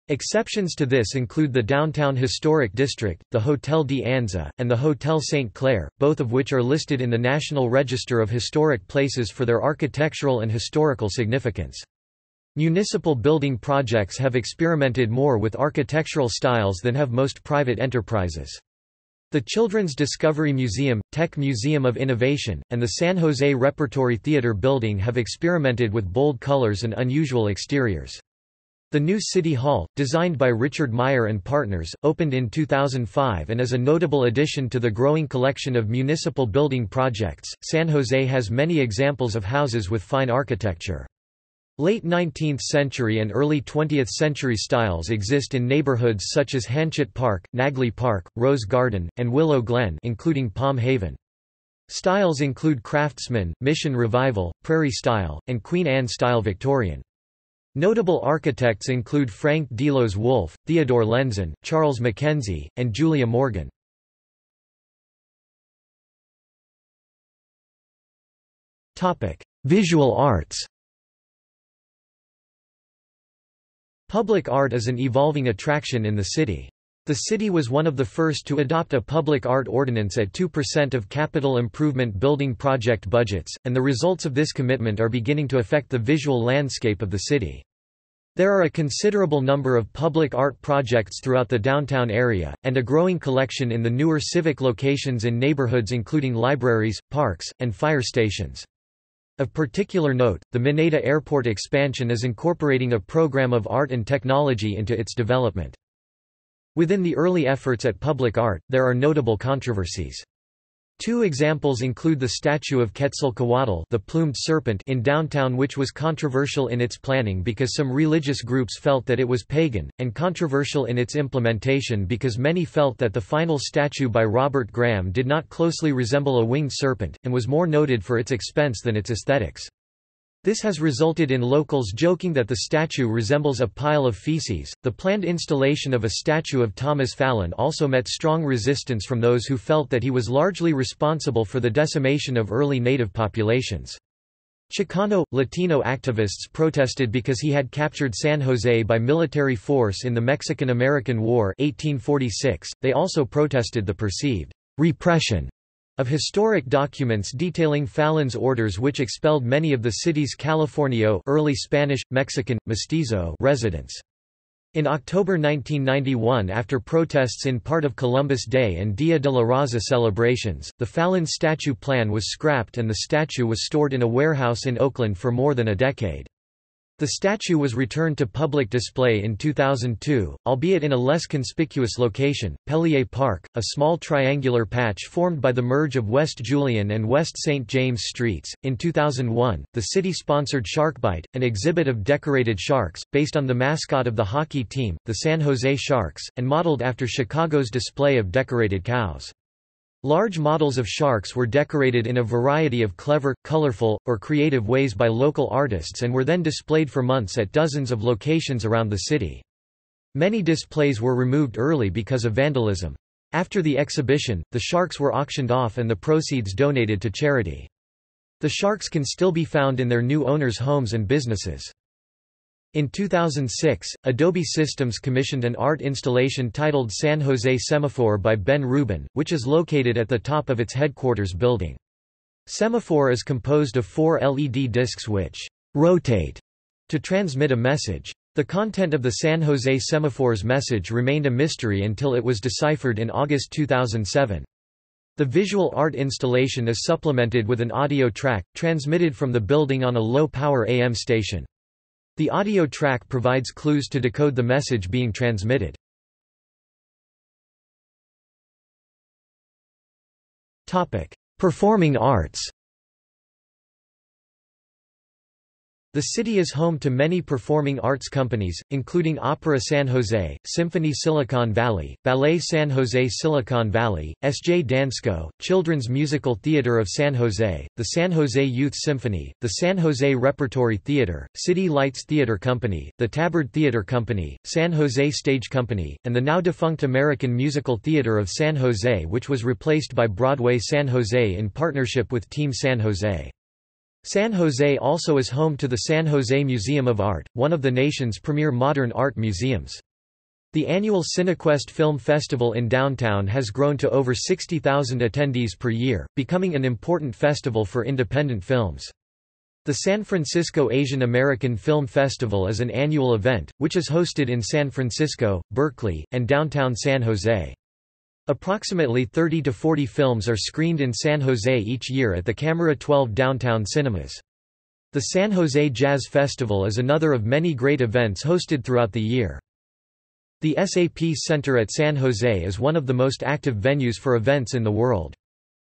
Exceptions to this include the Downtown Historic District, the Hotel de Anza, and the Hotel St. Clair, both of which are listed in the National Register of Historic Places for their architectural and historical significance. Municipal building projects have experimented more with architectural styles than have most private enterprises. The Children's Discovery Museum, Tech Museum of Innovation, and the San Jose Repertory Theater building have experimented with bold colors and unusual exteriors. The new City Hall, designed by Richard Meier and Partners, opened in 2005 and is a notable addition to the growing collection of municipal building projects. San Jose has many examples of houses with fine architecture. Late 19th century and early 20th century styles exist in neighborhoods such as Hanchett Park, Naglee Park, Rose Garden, and Willow Glen including Palm Haven. Styles include Craftsman, Mission Revival, Prairie Style, and Queen Anne Style Victorian. Notable architects include Frank Delos Wolff, Theodore Lenzen, Charles Mackenzie, and Julia Morgan. Visual arts Public art is an evolving attraction in the city. The city was one of the first to adopt a public art ordinance at 2% of capital improvement building project budgets, and the results of this commitment are beginning to affect the visual landscape of the city. There are a considerable number of public art projects throughout the downtown area, and a growing collection in the newer civic locations in neighborhoods including libraries, parks, and fire stations. Of particular note, the Mineta Airport expansion is incorporating a program of art and technology into its development. Within the early efforts at public art, there are notable controversies. Two examples include the statue of Quetzalcoatl the plumed serpent in downtown which was controversial in its planning because some religious groups felt that it was pagan, and controversial in its implementation because many felt that the final statue by Robert Graham did not closely resemble a winged serpent, and was more noted for its expense than its aesthetics. This has resulted in locals joking that the statue resembles a pile of feces. The planned installation of a statue of Thomas Fallon also met strong resistance from those who felt that he was largely responsible for the decimation of early native populations. Chicano, Latino activists protested because he had captured San Jose by military force in the Mexican-American War 1846. They also protested the perceived repression of historic documents detailing Fallon's orders which expelled many of the city's Californio early Spanish, Mexican, mestizo residents. In October 1991 after protests in part of Columbus Day and Dia de la Raza celebrations, the Fallon statue plan was scrapped and the statue was stored in a warehouse in Oakland for more than a decade. The statue was returned to public display in 2002, albeit in a less conspicuous location, Pellier Park, a small triangular patch formed by the merge of West Julian and West St. James Streets. In 2001, the city sponsored Sharkbite, an exhibit of decorated sharks, based on the mascot of the hockey team, the San Jose Sharks, and modeled after Chicago's display of decorated cows. Large models of sharks were decorated in a variety of clever, colorful, or creative ways by local artists and were then displayed for months at dozens of locations around the city. Many displays were removed early because of vandalism. After the exhibition, the sharks were auctioned off and the proceeds donated to charity. The sharks can still be found in their new owners' homes and businesses. In 2006, Adobe Systems commissioned an art installation titled San Jose Semaphore by Ben Rubin, which is located at the top of its headquarters building. Semaphore is composed of four LED discs which rotate to transmit a message. The content of the San Jose Semaphore's message remained a mystery until it was deciphered in August 2007. The visual art installation is supplemented with an audio track, transmitted from the building on a low-power AM station. The audio track provides clues to decode the message being transmitted. Performing arts The city is home to many performing arts companies, including Opera San Jose, Symphony Silicon Valley, Ballet San Jose Silicon Valley, sjDANCEco, Children's Musical Theater of San Jose, the San Jose Youth Symphony, the San Jose Repertory Theater, City Lights Theater Company, the Tabard Theater Company, San Jose Stage Company, and the now-defunct American Musical Theater of San Jose which was replaced by Broadway San Jose in partnership with Team San Jose. San Jose also is home to the San Jose Museum of Art, one of the nation's premier modern art museums. The annual Cinequest Film Festival in downtown has grown to over 60,000 attendees per year, becoming an important festival for independent films. The San Francisco Asian American Film Festival is an annual event, which is hosted in San Francisco, Berkeley, and downtown San Jose. Approximately 30 to 40 films are screened in San Jose each year at the Camera 12 downtown cinemas. The San Jose Jazz Festival is another of many great events hosted throughout the year. The SAP Center at San Jose is one of the most active venues for events in the world.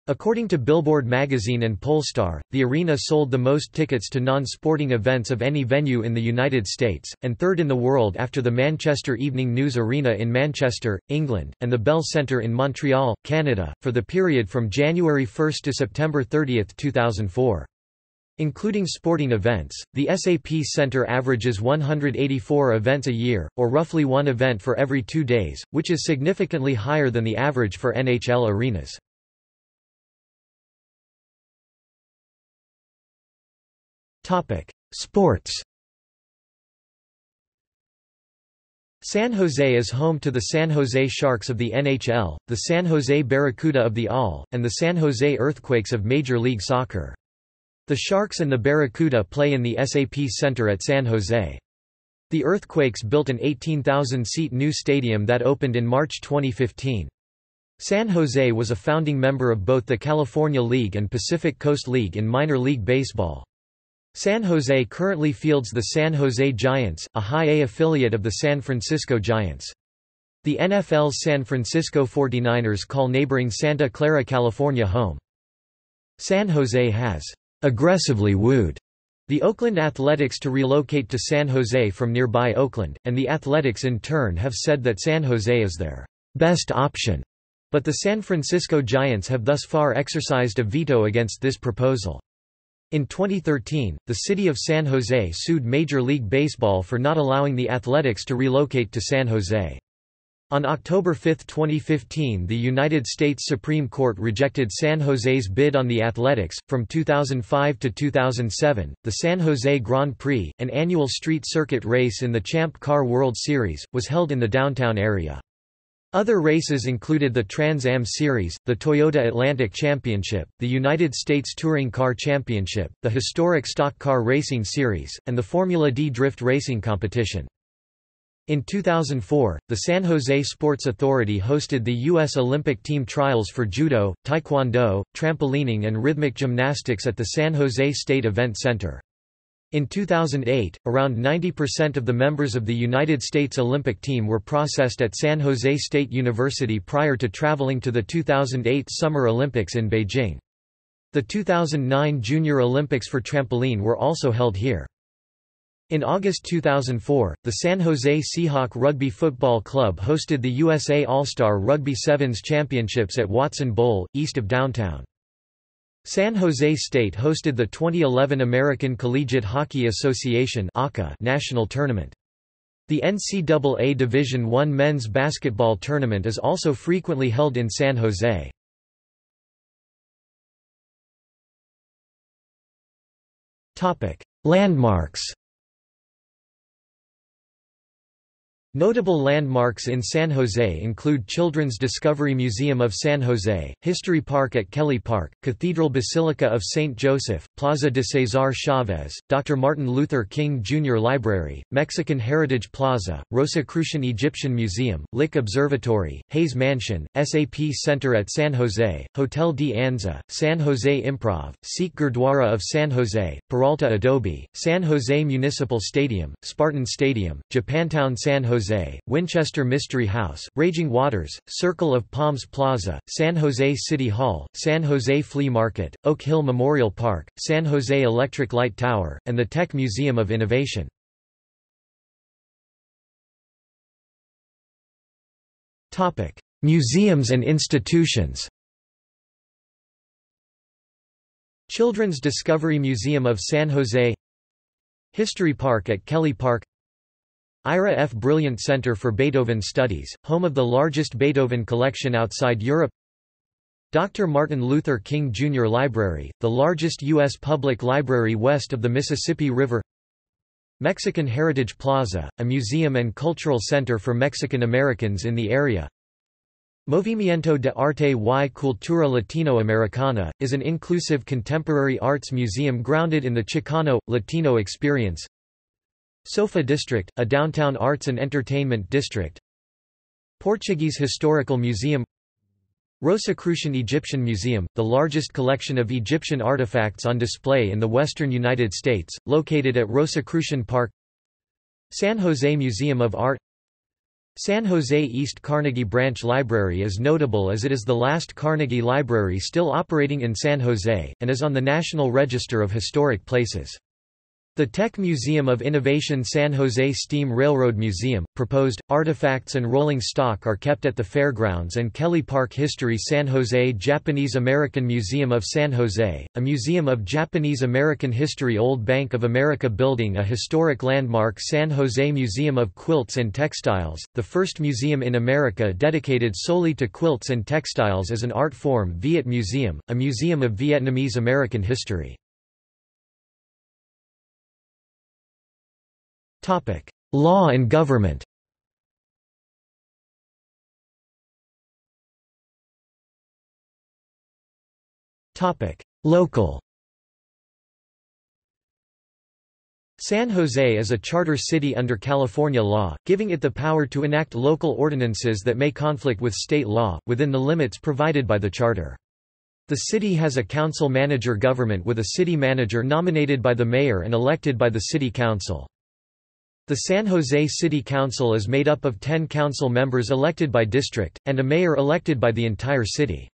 According to Billboard magazine and Pollstar, the arena sold the most tickets to non-sporting events of any venue in the United States, and third in the world after the Manchester Evening News Arena in Manchester, England, and the Bell Centre in Montreal, Canada, for the period from January 1 to September 30, 2004. Including sporting events, the SAP Center averages 184 events a year, or roughly one event for every two days, which is significantly higher than the average for NHL arenas. Topic: Sports. San Jose is home to the San Jose Sharks of the NHL, the San Jose Barracuda of the AL, and the San Jose Earthquakes of Major League Soccer. The Sharks and the Barracuda play in the SAP Center at San Jose. The Earthquakes built an 18,000-seat new stadium that opened in March 2015. San Jose was a founding member of both the California League and Pacific Coast League in minor league baseball. San Jose currently fields the San Jose Giants, a High A affiliate of the San Francisco Giants. The NFL's San Francisco 49ers call neighboring Santa Clara, California home. San Jose has aggressively wooed the Oakland Athletics to relocate to San Jose from nearby Oakland, and the Athletics in turn have said that San Jose is their best option. But the San Francisco Giants have thus far exercised a veto against this proposal. In 2013, the city of San Jose sued Major League Baseball for not allowing the Athletics to relocate to San Jose. On October 5, 2015, the United States Supreme Court rejected San Jose's bid on the Athletics. From 2005 to 2007, the San Jose Grand Prix, an annual street circuit race in the Champ Car World Series, was held in the downtown area. Other races included the Trans Am Series, the Toyota Atlantic Championship, the United States Touring Car Championship, the historic Stock Car Racing Series, and the Formula D Drift Racing Competition. In 2004, the San Jose Sports Authority hosted the U.S. Olympic team trials for judo, taekwondo, trampolining and rhythmic gymnastics at the San Jose State Event Center. In 2008, around 90% of the members of the United States Olympic team were processed at San Jose State University prior to traveling to the 2008 Summer Olympics in Beijing. The 2009 Junior Olympics for trampoline were also held here. In August 2004, the San Jose Seahawk Rugby Football Club hosted the USA All-Star Rugby Sevens Championships at Watson Bowl, east of downtown. San Jose State hosted the 2011 American Collegiate Hockey Association national tournament. The NCAA Division I men's basketball tournament is also frequently held in San Jose. Landmarks Notable landmarks in San Jose include Children's Discovery Museum of San Jose, History Park at Kelly Park, Cathedral Basilica of St. Joseph, Plaza de Cesar Chavez, Dr. Martin Luther King Jr. Library, Mexican Heritage Plaza, Rosicrucian Egyptian Museum, Lick Observatory, Hayes Mansion, SAP Center at San Jose, Hotel de Anza, San Jose Improv, Sikh Gurdwara of San Jose, Peralta Adobe, San Jose Municipal Stadium, Spartan Stadium, Japantown San Jose Jose, Winchester Mystery House, Raging Waters, Circle of Palms Plaza, San Jose City Hall, San Jose Flea Market, Oak Hill Memorial Park, San Jose Electric Light Tower, and the Tech Museum of Innovation. Museums and institutions. Children's Discovery Museum of San Jose. History Park at Kelly Park Ira F. Brilliant Center for Beethoven Studies, home of the largest Beethoven collection outside Europe Dr. Martin Luther King Jr. Library, the largest U.S. public library west of the Mississippi River Mexican Heritage Plaza, a museum and cultural center for Mexican Americans in the area Movimiento de Arte y Cultura Latinoamericana, is an inclusive contemporary arts museum grounded in the Chicano, Latino experience Sofa District, a downtown arts and entertainment district. Portuguese Historical Museum. Rosicrucian Egyptian Museum, the largest collection of Egyptian artifacts on display in the western United States, located at Rosicrucian Park. San Jose Museum of Art. San Jose East Carnegie Branch Library is notable as it is the last Carnegie Library still operating in San Jose, and is on the National Register of Historic Places. The Tech Museum of Innovation San Jose Steam Railroad Museum, proposed, artifacts and rolling stock are kept at the fairgrounds and Kelly Park History San Jose Japanese American Museum of San Jose, a museum of Japanese American history Old Bank of America building a historic landmark San Jose Museum of Quilts and Textiles, the first museum in America dedicated solely to quilts and textiles as an art form Viet Museum, a museum of Vietnamese American history. Law and government Local San Jose is a charter city under California law, giving it the power to enact local ordinances that may conflict with state law, within the limits provided by the charter. The city has a council-manager government with a city manager nominated by the mayor and elected by the city council. The San Jose City Council is made up of 10 council members elected by district, and a mayor elected by the entire city.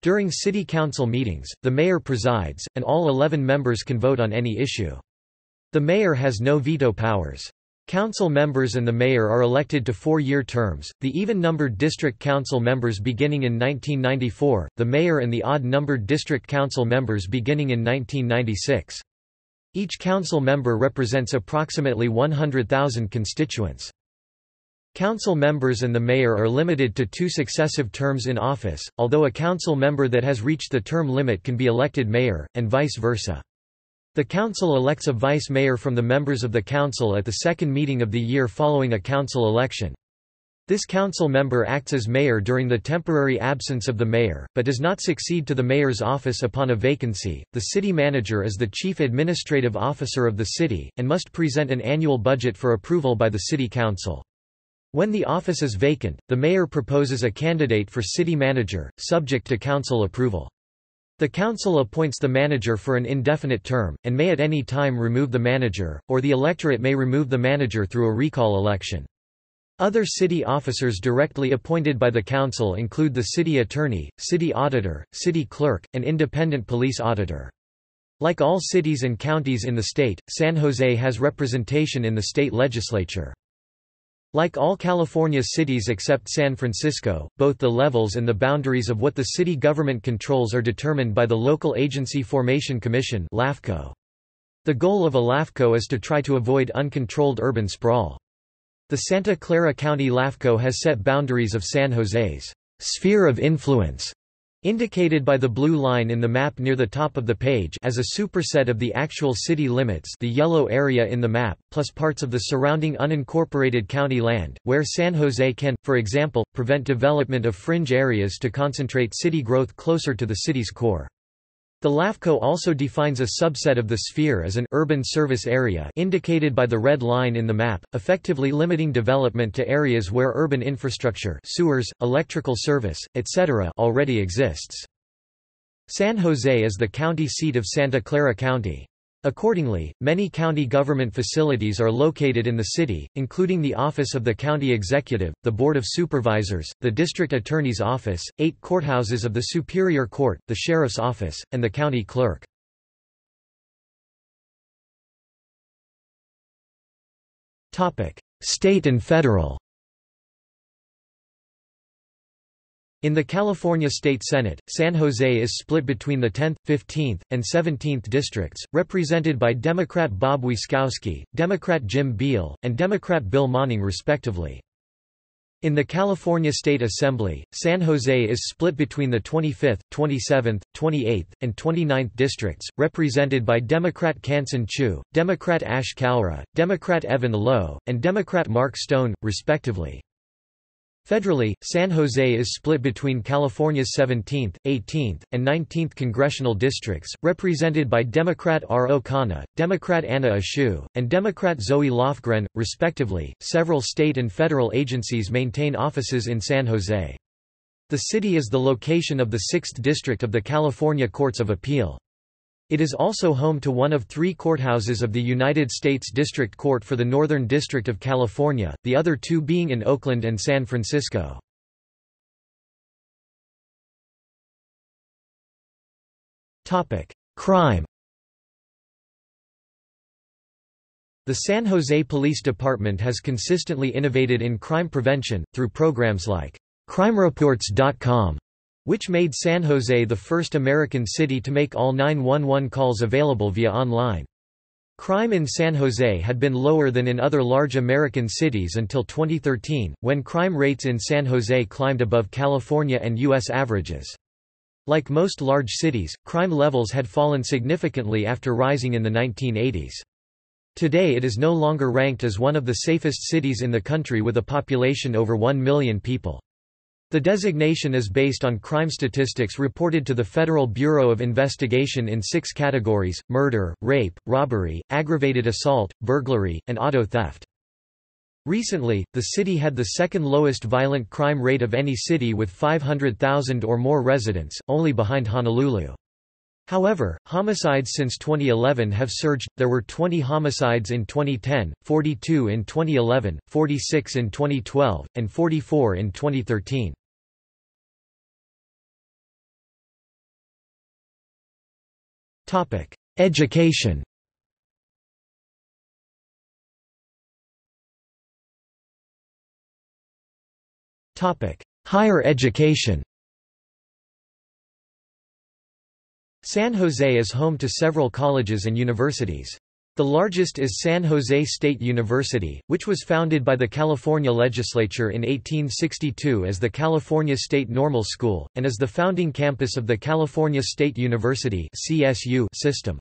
During city council meetings, the mayor presides, and all 11 members can vote on any issue. The mayor has no veto powers. Council members and the mayor are elected to four-year terms, the even-numbered district council members beginning in 1994, the mayor and the odd-numbered district council members beginning in 1996. Each council member represents approximately 100,000 constituents. Council members and the mayor are limited to two successive terms in office, although a council member that has reached the term limit can be elected mayor, and vice versa. The council elects a vice mayor from the members of the council at the second meeting of the year following a council election. This council member acts as mayor during the temporary absence of the mayor, but does not succeed to the mayor's office upon a vacancy. The city manager is the chief administrative officer of the city, and must present an annual budget for approval by the city council. When the office is vacant, the mayor proposes a candidate for city manager, subject to council approval. The council appoints the manager for an indefinite term, and may at any time remove the manager, or the electorate may remove the manager through a recall election. Other city officers directly appointed by the council include the city attorney, city auditor, city clerk, and independent police auditor. Like all cities and counties in the state, San Jose has representation in the state legislature. Like all California cities except San Francisco, both the levels and the boundaries of what the city government controls are determined by the Local Agency Formation Commission The goal of a LAFCO is to try to avoid uncontrolled urban sprawl. The Santa Clara County LAFCO has set boundaries of San Jose's sphere of influence, indicated by the blue line in the map near the top of the page as a superset of the actual city limits the yellow area in the map, plus parts of the surrounding unincorporated county land, where San Jose can, for example, prevent development of fringe areas to concentrate city growth closer to the city's core. The LAFCO also defines a subset of the sphere as an urban service area indicated by the red line in the map, effectively limiting development to areas where urban infrastructure sewers, electrical service, etc. already exists. San Jose is the county seat of Santa Clara County. Accordingly, many county government facilities are located in the city, including the Office of the County Executive, the Board of Supervisors, the District Attorney's Office, eight courthouses of the Superior Court, the Sheriff's Office, and the County Clerk. State and federal In the California State Senate, San Jose is split between the 10th, 15th, and 17th districts, represented by Democrat Bob Wieckowski, Democrat Jim Beall, and Democrat Bill Monning respectively. In the California State Assembly, San Jose is split between the 25th, 27th, 28th, and 29th districts, represented by Democrat Kansen Chu, Democrat Ash Kalra, Democrat Evan Low, and Democrat Mark Stone, respectively. Federally, San Jose is split between California's 17th, 18th, and 19th congressional districts, represented by Democrat Ro Khanna, Democrat Anna Eshoo, and Democrat Zoe Lofgren, respectively. Several state and federal agencies maintain offices in San Jose. The city is the location of the 6th District of the California Courts of Appeal. It is also home to one of three courthouses of the United States District Court for the Northern District of California, the other two being in Oakland and San Francisco. Crime The San Jose Police Department has consistently innovated in crime prevention, through programs like CrimeReports.com which made San Jose the first American city to make all 911 calls available via online. Crime in San Jose had been lower than in other large American cities until 2013, when crime rates in San Jose climbed above California and U.S. averages. Like most large cities, crime levels had fallen significantly after rising in the 1980s. Today it is no longer ranked as one of the safest cities in the country with a population over 1 million people. The designation is based on crime statistics reported to the Federal Bureau of Investigation in six categories, murder, rape, robbery, aggravated assault, burglary, and auto theft. Recently, the city had the second lowest violent crime rate of any city with 500,000 or more residents, only behind Honolulu. However, homicides since 2011 have surged. There were 20 homicides in 2010, 42 in 2011, 46 in 2012, and 44 in 2013. Topic: Education. Topic: Higher education. San Jose is home to several colleges and universities. The largest is San Jose State University, which was founded by the California legislature in 1862 as the California State Normal School, and is the founding campus of the California State University system.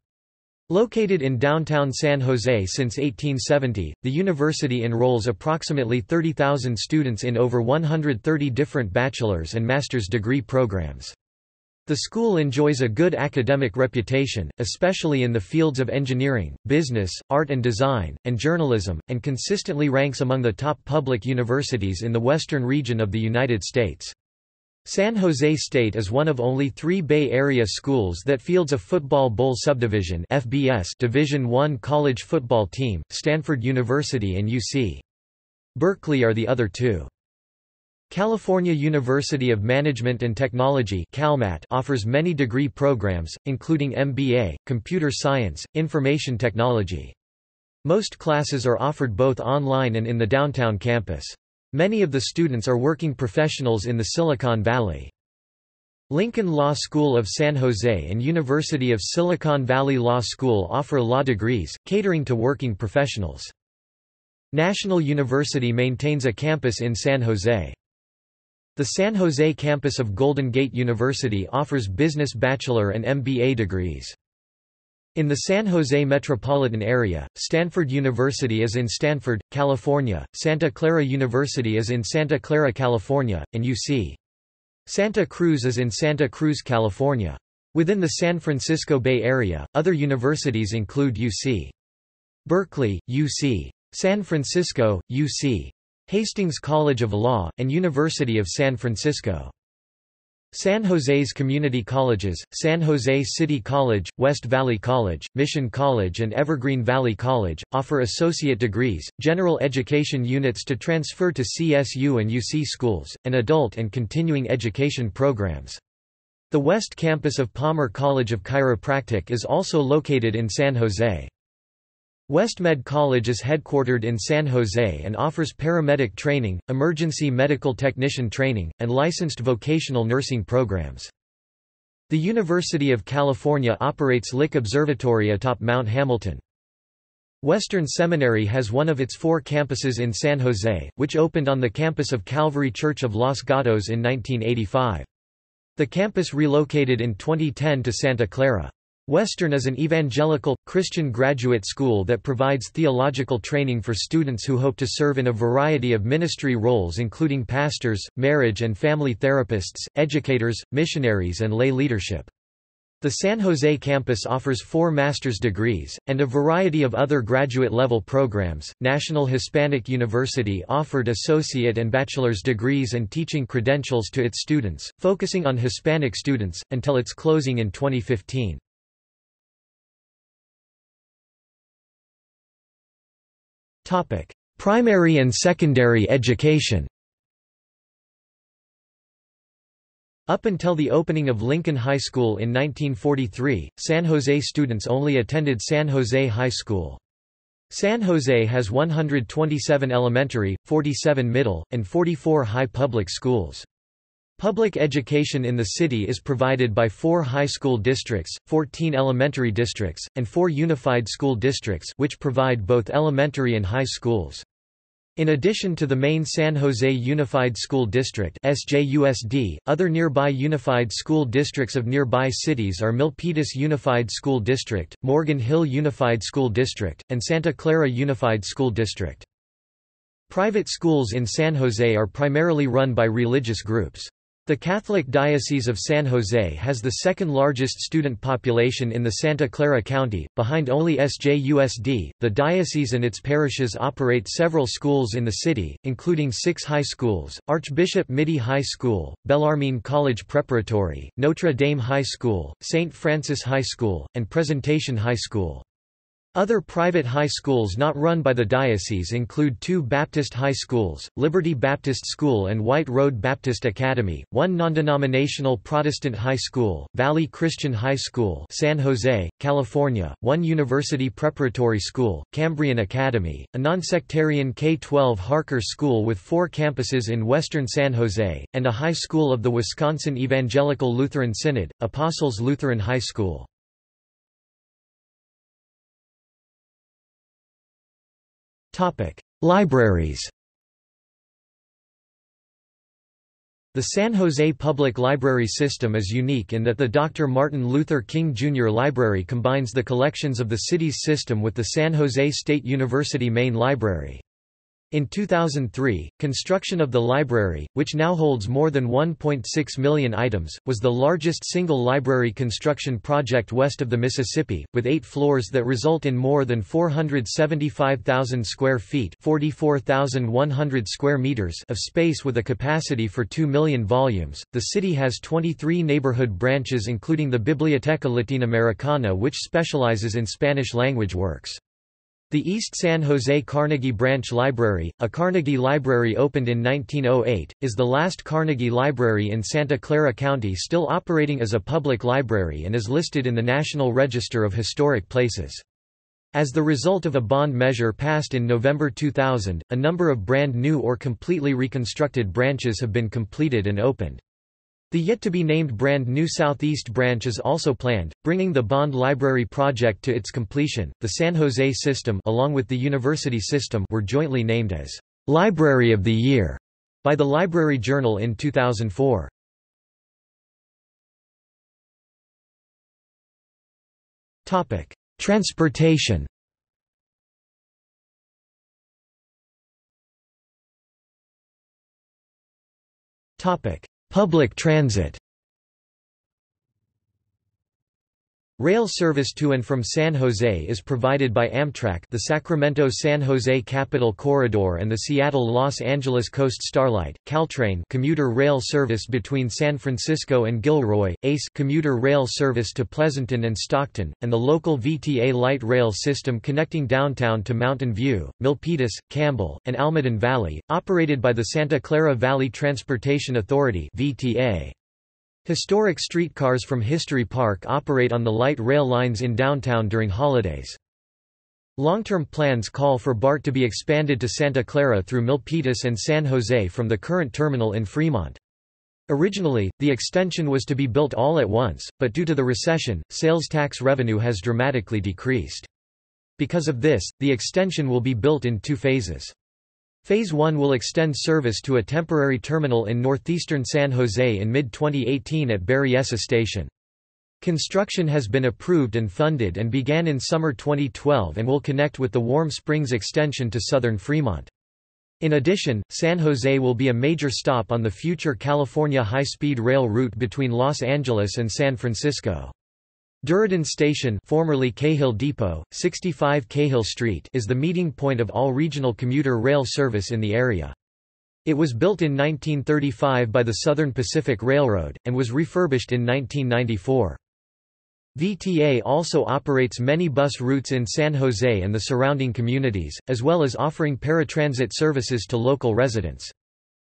Located in downtown San Jose since 1870, the university enrolls approximately 30,000 students in over 130 different bachelor's and master's degree programs. The school enjoys a good academic reputation, especially in the fields of engineering, business, art and design, and journalism, and consistently ranks among the top public universities in the western region of the United States. San Jose State is one of only three Bay Area schools that fields a Football Bowl Subdivision FBS Division I college football team, Stanford University and UC. Berkeley are the other two. California University of Management and Technology CalMat offers many degree programs, including MBA, Computer Science, Information Technology. Most classes are offered both online and in the downtown campus. Many of the students are working professionals in the Silicon Valley. Lincoln Law School of San Jose and University of Silicon Valley Law School offer law degrees, catering to working professionals. National University maintains a campus in San Jose. The San Jose campus of Golden Gate University offers business bachelor and MBA degrees. In the San Jose metropolitan area, Stanford University is in Stanford, California, Santa Clara University is in Santa Clara, California, and UC. Santa Cruz is in Santa Cruz, California. Within the San Francisco Bay Area, other universities include UC. Berkeley, UC. San Francisco, UC. Hastings College of Law, and University of San Francisco. San Jose's community colleges, San Jose City College, West Valley College, Mission College and Evergreen Valley College, offer associate degrees, general education units to transfer to CSU and UC schools, and adult and continuing education programs. The West Campus of Palmer College of Chiropractic is also located in San Jose. WestMed College is headquartered in San Jose and offers paramedic training, emergency medical technician training, and licensed vocational nursing programs. The University of California operates Lick Observatory atop Mount Hamilton. Western Seminary has one of its four campuses in San Jose, which opened on the campus of Calvary Church of Los Gatos in 1985. The campus relocated in 2010 to Santa Clara. Western is an evangelical, Christian graduate school that provides theological training for students who hope to serve in a variety of ministry roles including pastors, marriage and family therapists, educators, missionaries and lay leadership. The San Jose campus offers four master's degrees, and a variety of other graduate-level programs. National Hispanic University offered associate and bachelor's degrees and teaching credentials to its students, focusing on Hispanic students, until its closing in 2015. Primary and secondary education Up until the opening of Lincoln High School in 1943, San Jose students only attended San Jose High School. San Jose has 127 elementary, 47 middle, and 44 high public schools. Public education in the city is provided by four high school districts, 14 elementary districts, and four unified school districts which provide both elementary and high schools. In addition to the main San Jose Unified School District SJUSD, other nearby unified school districts of nearby cities are Milpitas Unified School District, Morgan Hill Unified School District, and Santa Clara Unified School District. Private schools in San Jose are primarily run by religious groups. The Catholic Diocese of San Jose has the second largest student population in the Santa Clara County, behind only SJUSD. The diocese and its parishes operate several schools in the city, including six high schools Archbishop Mitty High School, Bellarmine College Preparatory, Notre Dame High School, St. Francis High School, and Presentation High School. Other private high schools not run by the diocese include two Baptist high schools, Liberty Baptist School and White Road Baptist Academy, one non-denominational Protestant high school, Valley Christian High School San Jose, California, one university preparatory school, Cambrian Academy, a non-sectarian K-12 Harker School with four campuses in western San Jose, and a high school of the Wisconsin Evangelical Lutheran Synod, Apostles Lutheran High School. Libraries The San Jose Public Library System is unique in that the Dr. Martin Luther King Jr. Library combines the collections of the city's system with the San Jose State University main library. In 2003, construction of the library, which now holds more than 1.6 million items, was the largest single library construction project west of the Mississippi, with eight floors that result in more than 475,000 square feet 44,100 square meters of space with a capacity for 2 million volumes. The city has 23 neighborhood branches including the Biblioteca Latinoamericana which specializes in Spanish-language works. The East San Jose Carnegie Branch Library, a Carnegie Library opened in 1908, is the last Carnegie Library in Santa Clara County still operating as a public library and is listed in the National Register of Historic Places. As the result of a bond measure passed in November 2000, a number of brand new or completely reconstructed branches have been completed and opened. The yet-to-be-named brand new Southeast branch is also planned, bringing the Bond Library project to its completion. The San Jose system along with the university system were jointly named as Library of the Year by the Library Journal in 2004. Topic: Transportation. Topic: Public transit Rail service to and from San Jose is provided by Amtrak the Sacramento-San Jose Capital Corridor and the Seattle-Los Angeles Coast Starlight, Caltrain commuter rail service between San Francisco and Gilroy, ACE commuter rail service to Pleasanton and Stockton, and the local VTA light rail system connecting downtown to Mountain View, Milpitas, Campbell, and Almaden Valley, operated by the Santa Clara Valley Transportation Authority VTA. Historic streetcars from History Park operate on the light rail lines in downtown during holidays. Long-term plans call for BART to be expanded to Santa Clara through Milpitas and San Jose from the current terminal in Fremont. Originally, the extension was to be built all at once, but due to the recession, sales tax revenue has dramatically decreased. Because of this, the extension will be built in two phases. Phase 1 will extend service to a temporary terminal in northeastern San Jose in mid-2018 at Berryessa Station. Construction has been approved and funded and began in summer 2012 and will connect with the Warm Springs extension to southern Fremont. In addition, San Jose will be a major stop on the future California high-speed rail route between Los Angeles and San Francisco. Diridon Station formerly Cahill Depot, 65 Cahill Street is the meeting point of all regional commuter rail service in the area. It was built in 1935 by the Southern Pacific Railroad, and was refurbished in 1994. VTA also operates many bus routes in San Jose and the surrounding communities, as well as offering paratransit services to local residents.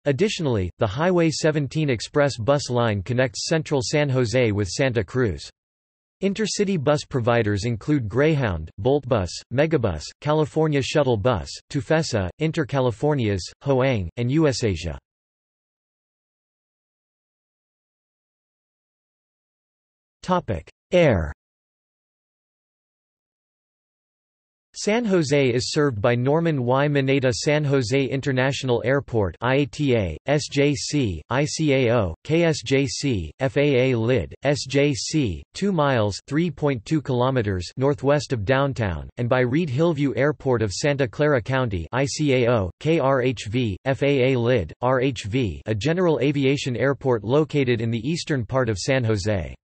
Additionally, the Highway 17 Express bus line connects central San Jose with Santa Cruz. Intercity bus providers include Greyhound, Boltbus, Megabus, California Shuttle Bus, Tufesa, Intercalifornias, Hoang, and USAsia. Air San Jose is served by Norman Y. Mineta San Jose International Airport IATA, SJC, ICAO, KSJC, FAA LID, SJC, 2 miles 3.2 kilometers northwest of downtown, and by Reid Hillview Airport of Santa Clara County ICAO, KRHV, FAA LID, RHV a general aviation airport located in the eastern part of San Jose.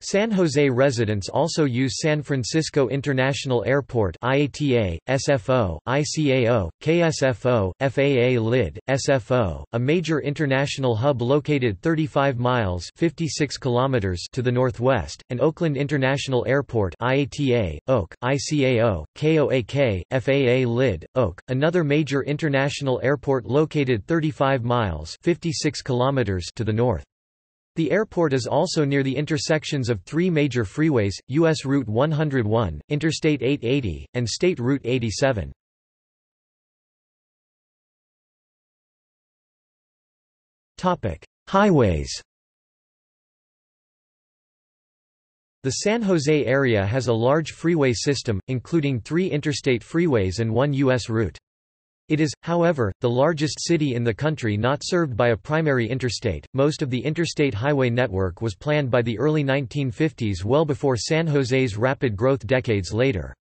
San Jose residents also use San Francisco International Airport IATA, SFO, ICAO, KSFO, FAA LID, SFO, a major international hub located 35 miles 56 kilometers to the northwest, and Oakland International Airport IATA, OAK, ICAO, KOAK, FAA LID, OAK, another major international airport located 35 miles 56 kilometers to the north. The airport is also near the intersections of three major freeways, U.S. Route 101, Interstate 880, and State Route 87. Highways The San Jose area has a large freeway system, including three interstate freeways and one U.S. route. It is, however, the largest city in the country not served by a primary interstate. Most of the interstate highway network was planned by the early 1950s well before San Jose's rapid growth decades later.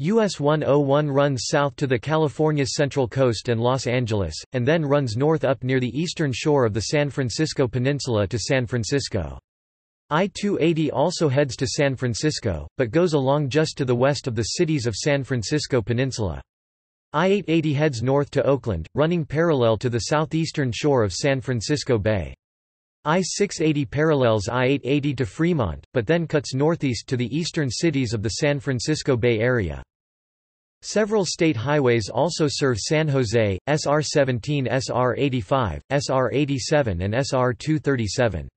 US 101 runs south to the California Central Coast and Los Angeles, and then runs north up near the eastern shore of the San Francisco Peninsula to San Francisco. I-280 also heads to San Francisco, but goes along just to the west of the cities of San Francisco Peninsula. I-880 heads north to Oakland, running parallel to the southeastern shore of San Francisco Bay. I-680 parallels I-880 to Fremont, but then cuts northeast to the eastern cities of the San Francisco Bay Area. Several state highways also serve San Jose, SR-17 SR-85, SR-87 and SR-237.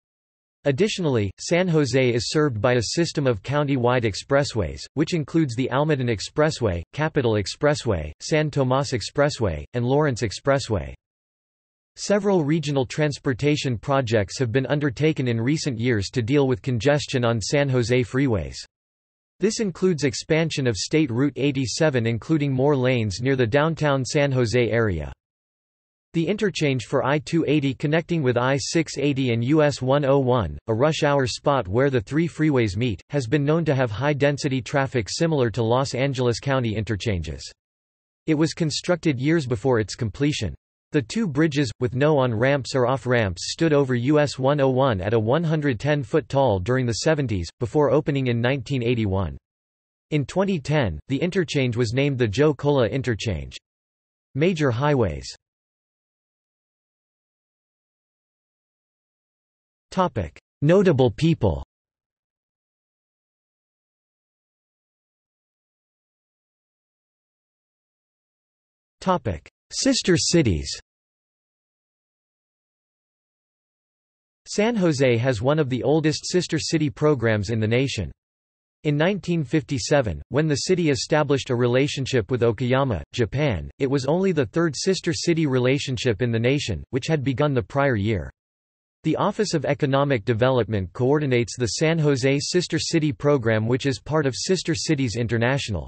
Additionally, San Jose is served by a system of county-wide expressways, which includes the Almaden Expressway, Capital Expressway, San Tomas Expressway, and Lawrence Expressway. Several regional transportation projects have been undertaken in recent years to deal with congestion on San Jose freeways. This includes expansion of State Route 87 including more lanes near the downtown San Jose area. The interchange for I-280 connecting with I-680 and US 101, a rush-hour spot where the three freeways meet, has been known to have high-density traffic similar to Los Angeles County interchanges. It was constructed years before its completion. The two bridges, with no on-ramps or off-ramps stood over US 101 at a 110-foot tall during the 70s, before opening in 1981. In 2010, the interchange was named the Joe Colla Interchange. Major highways Notable people Sister cities San Jose has one of the oldest sister city programs in the nation. In 1957, when the city established a relationship with Okayama, Japan, it was only the third sister city relationship in the nation, which had begun the prior year. The Office of Economic Development coordinates the San Jose Sister City program which is part of Sister Cities International.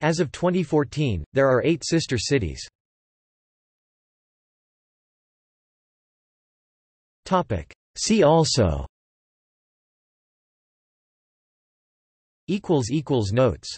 As of 2014, there are eight sister cities. See also Notes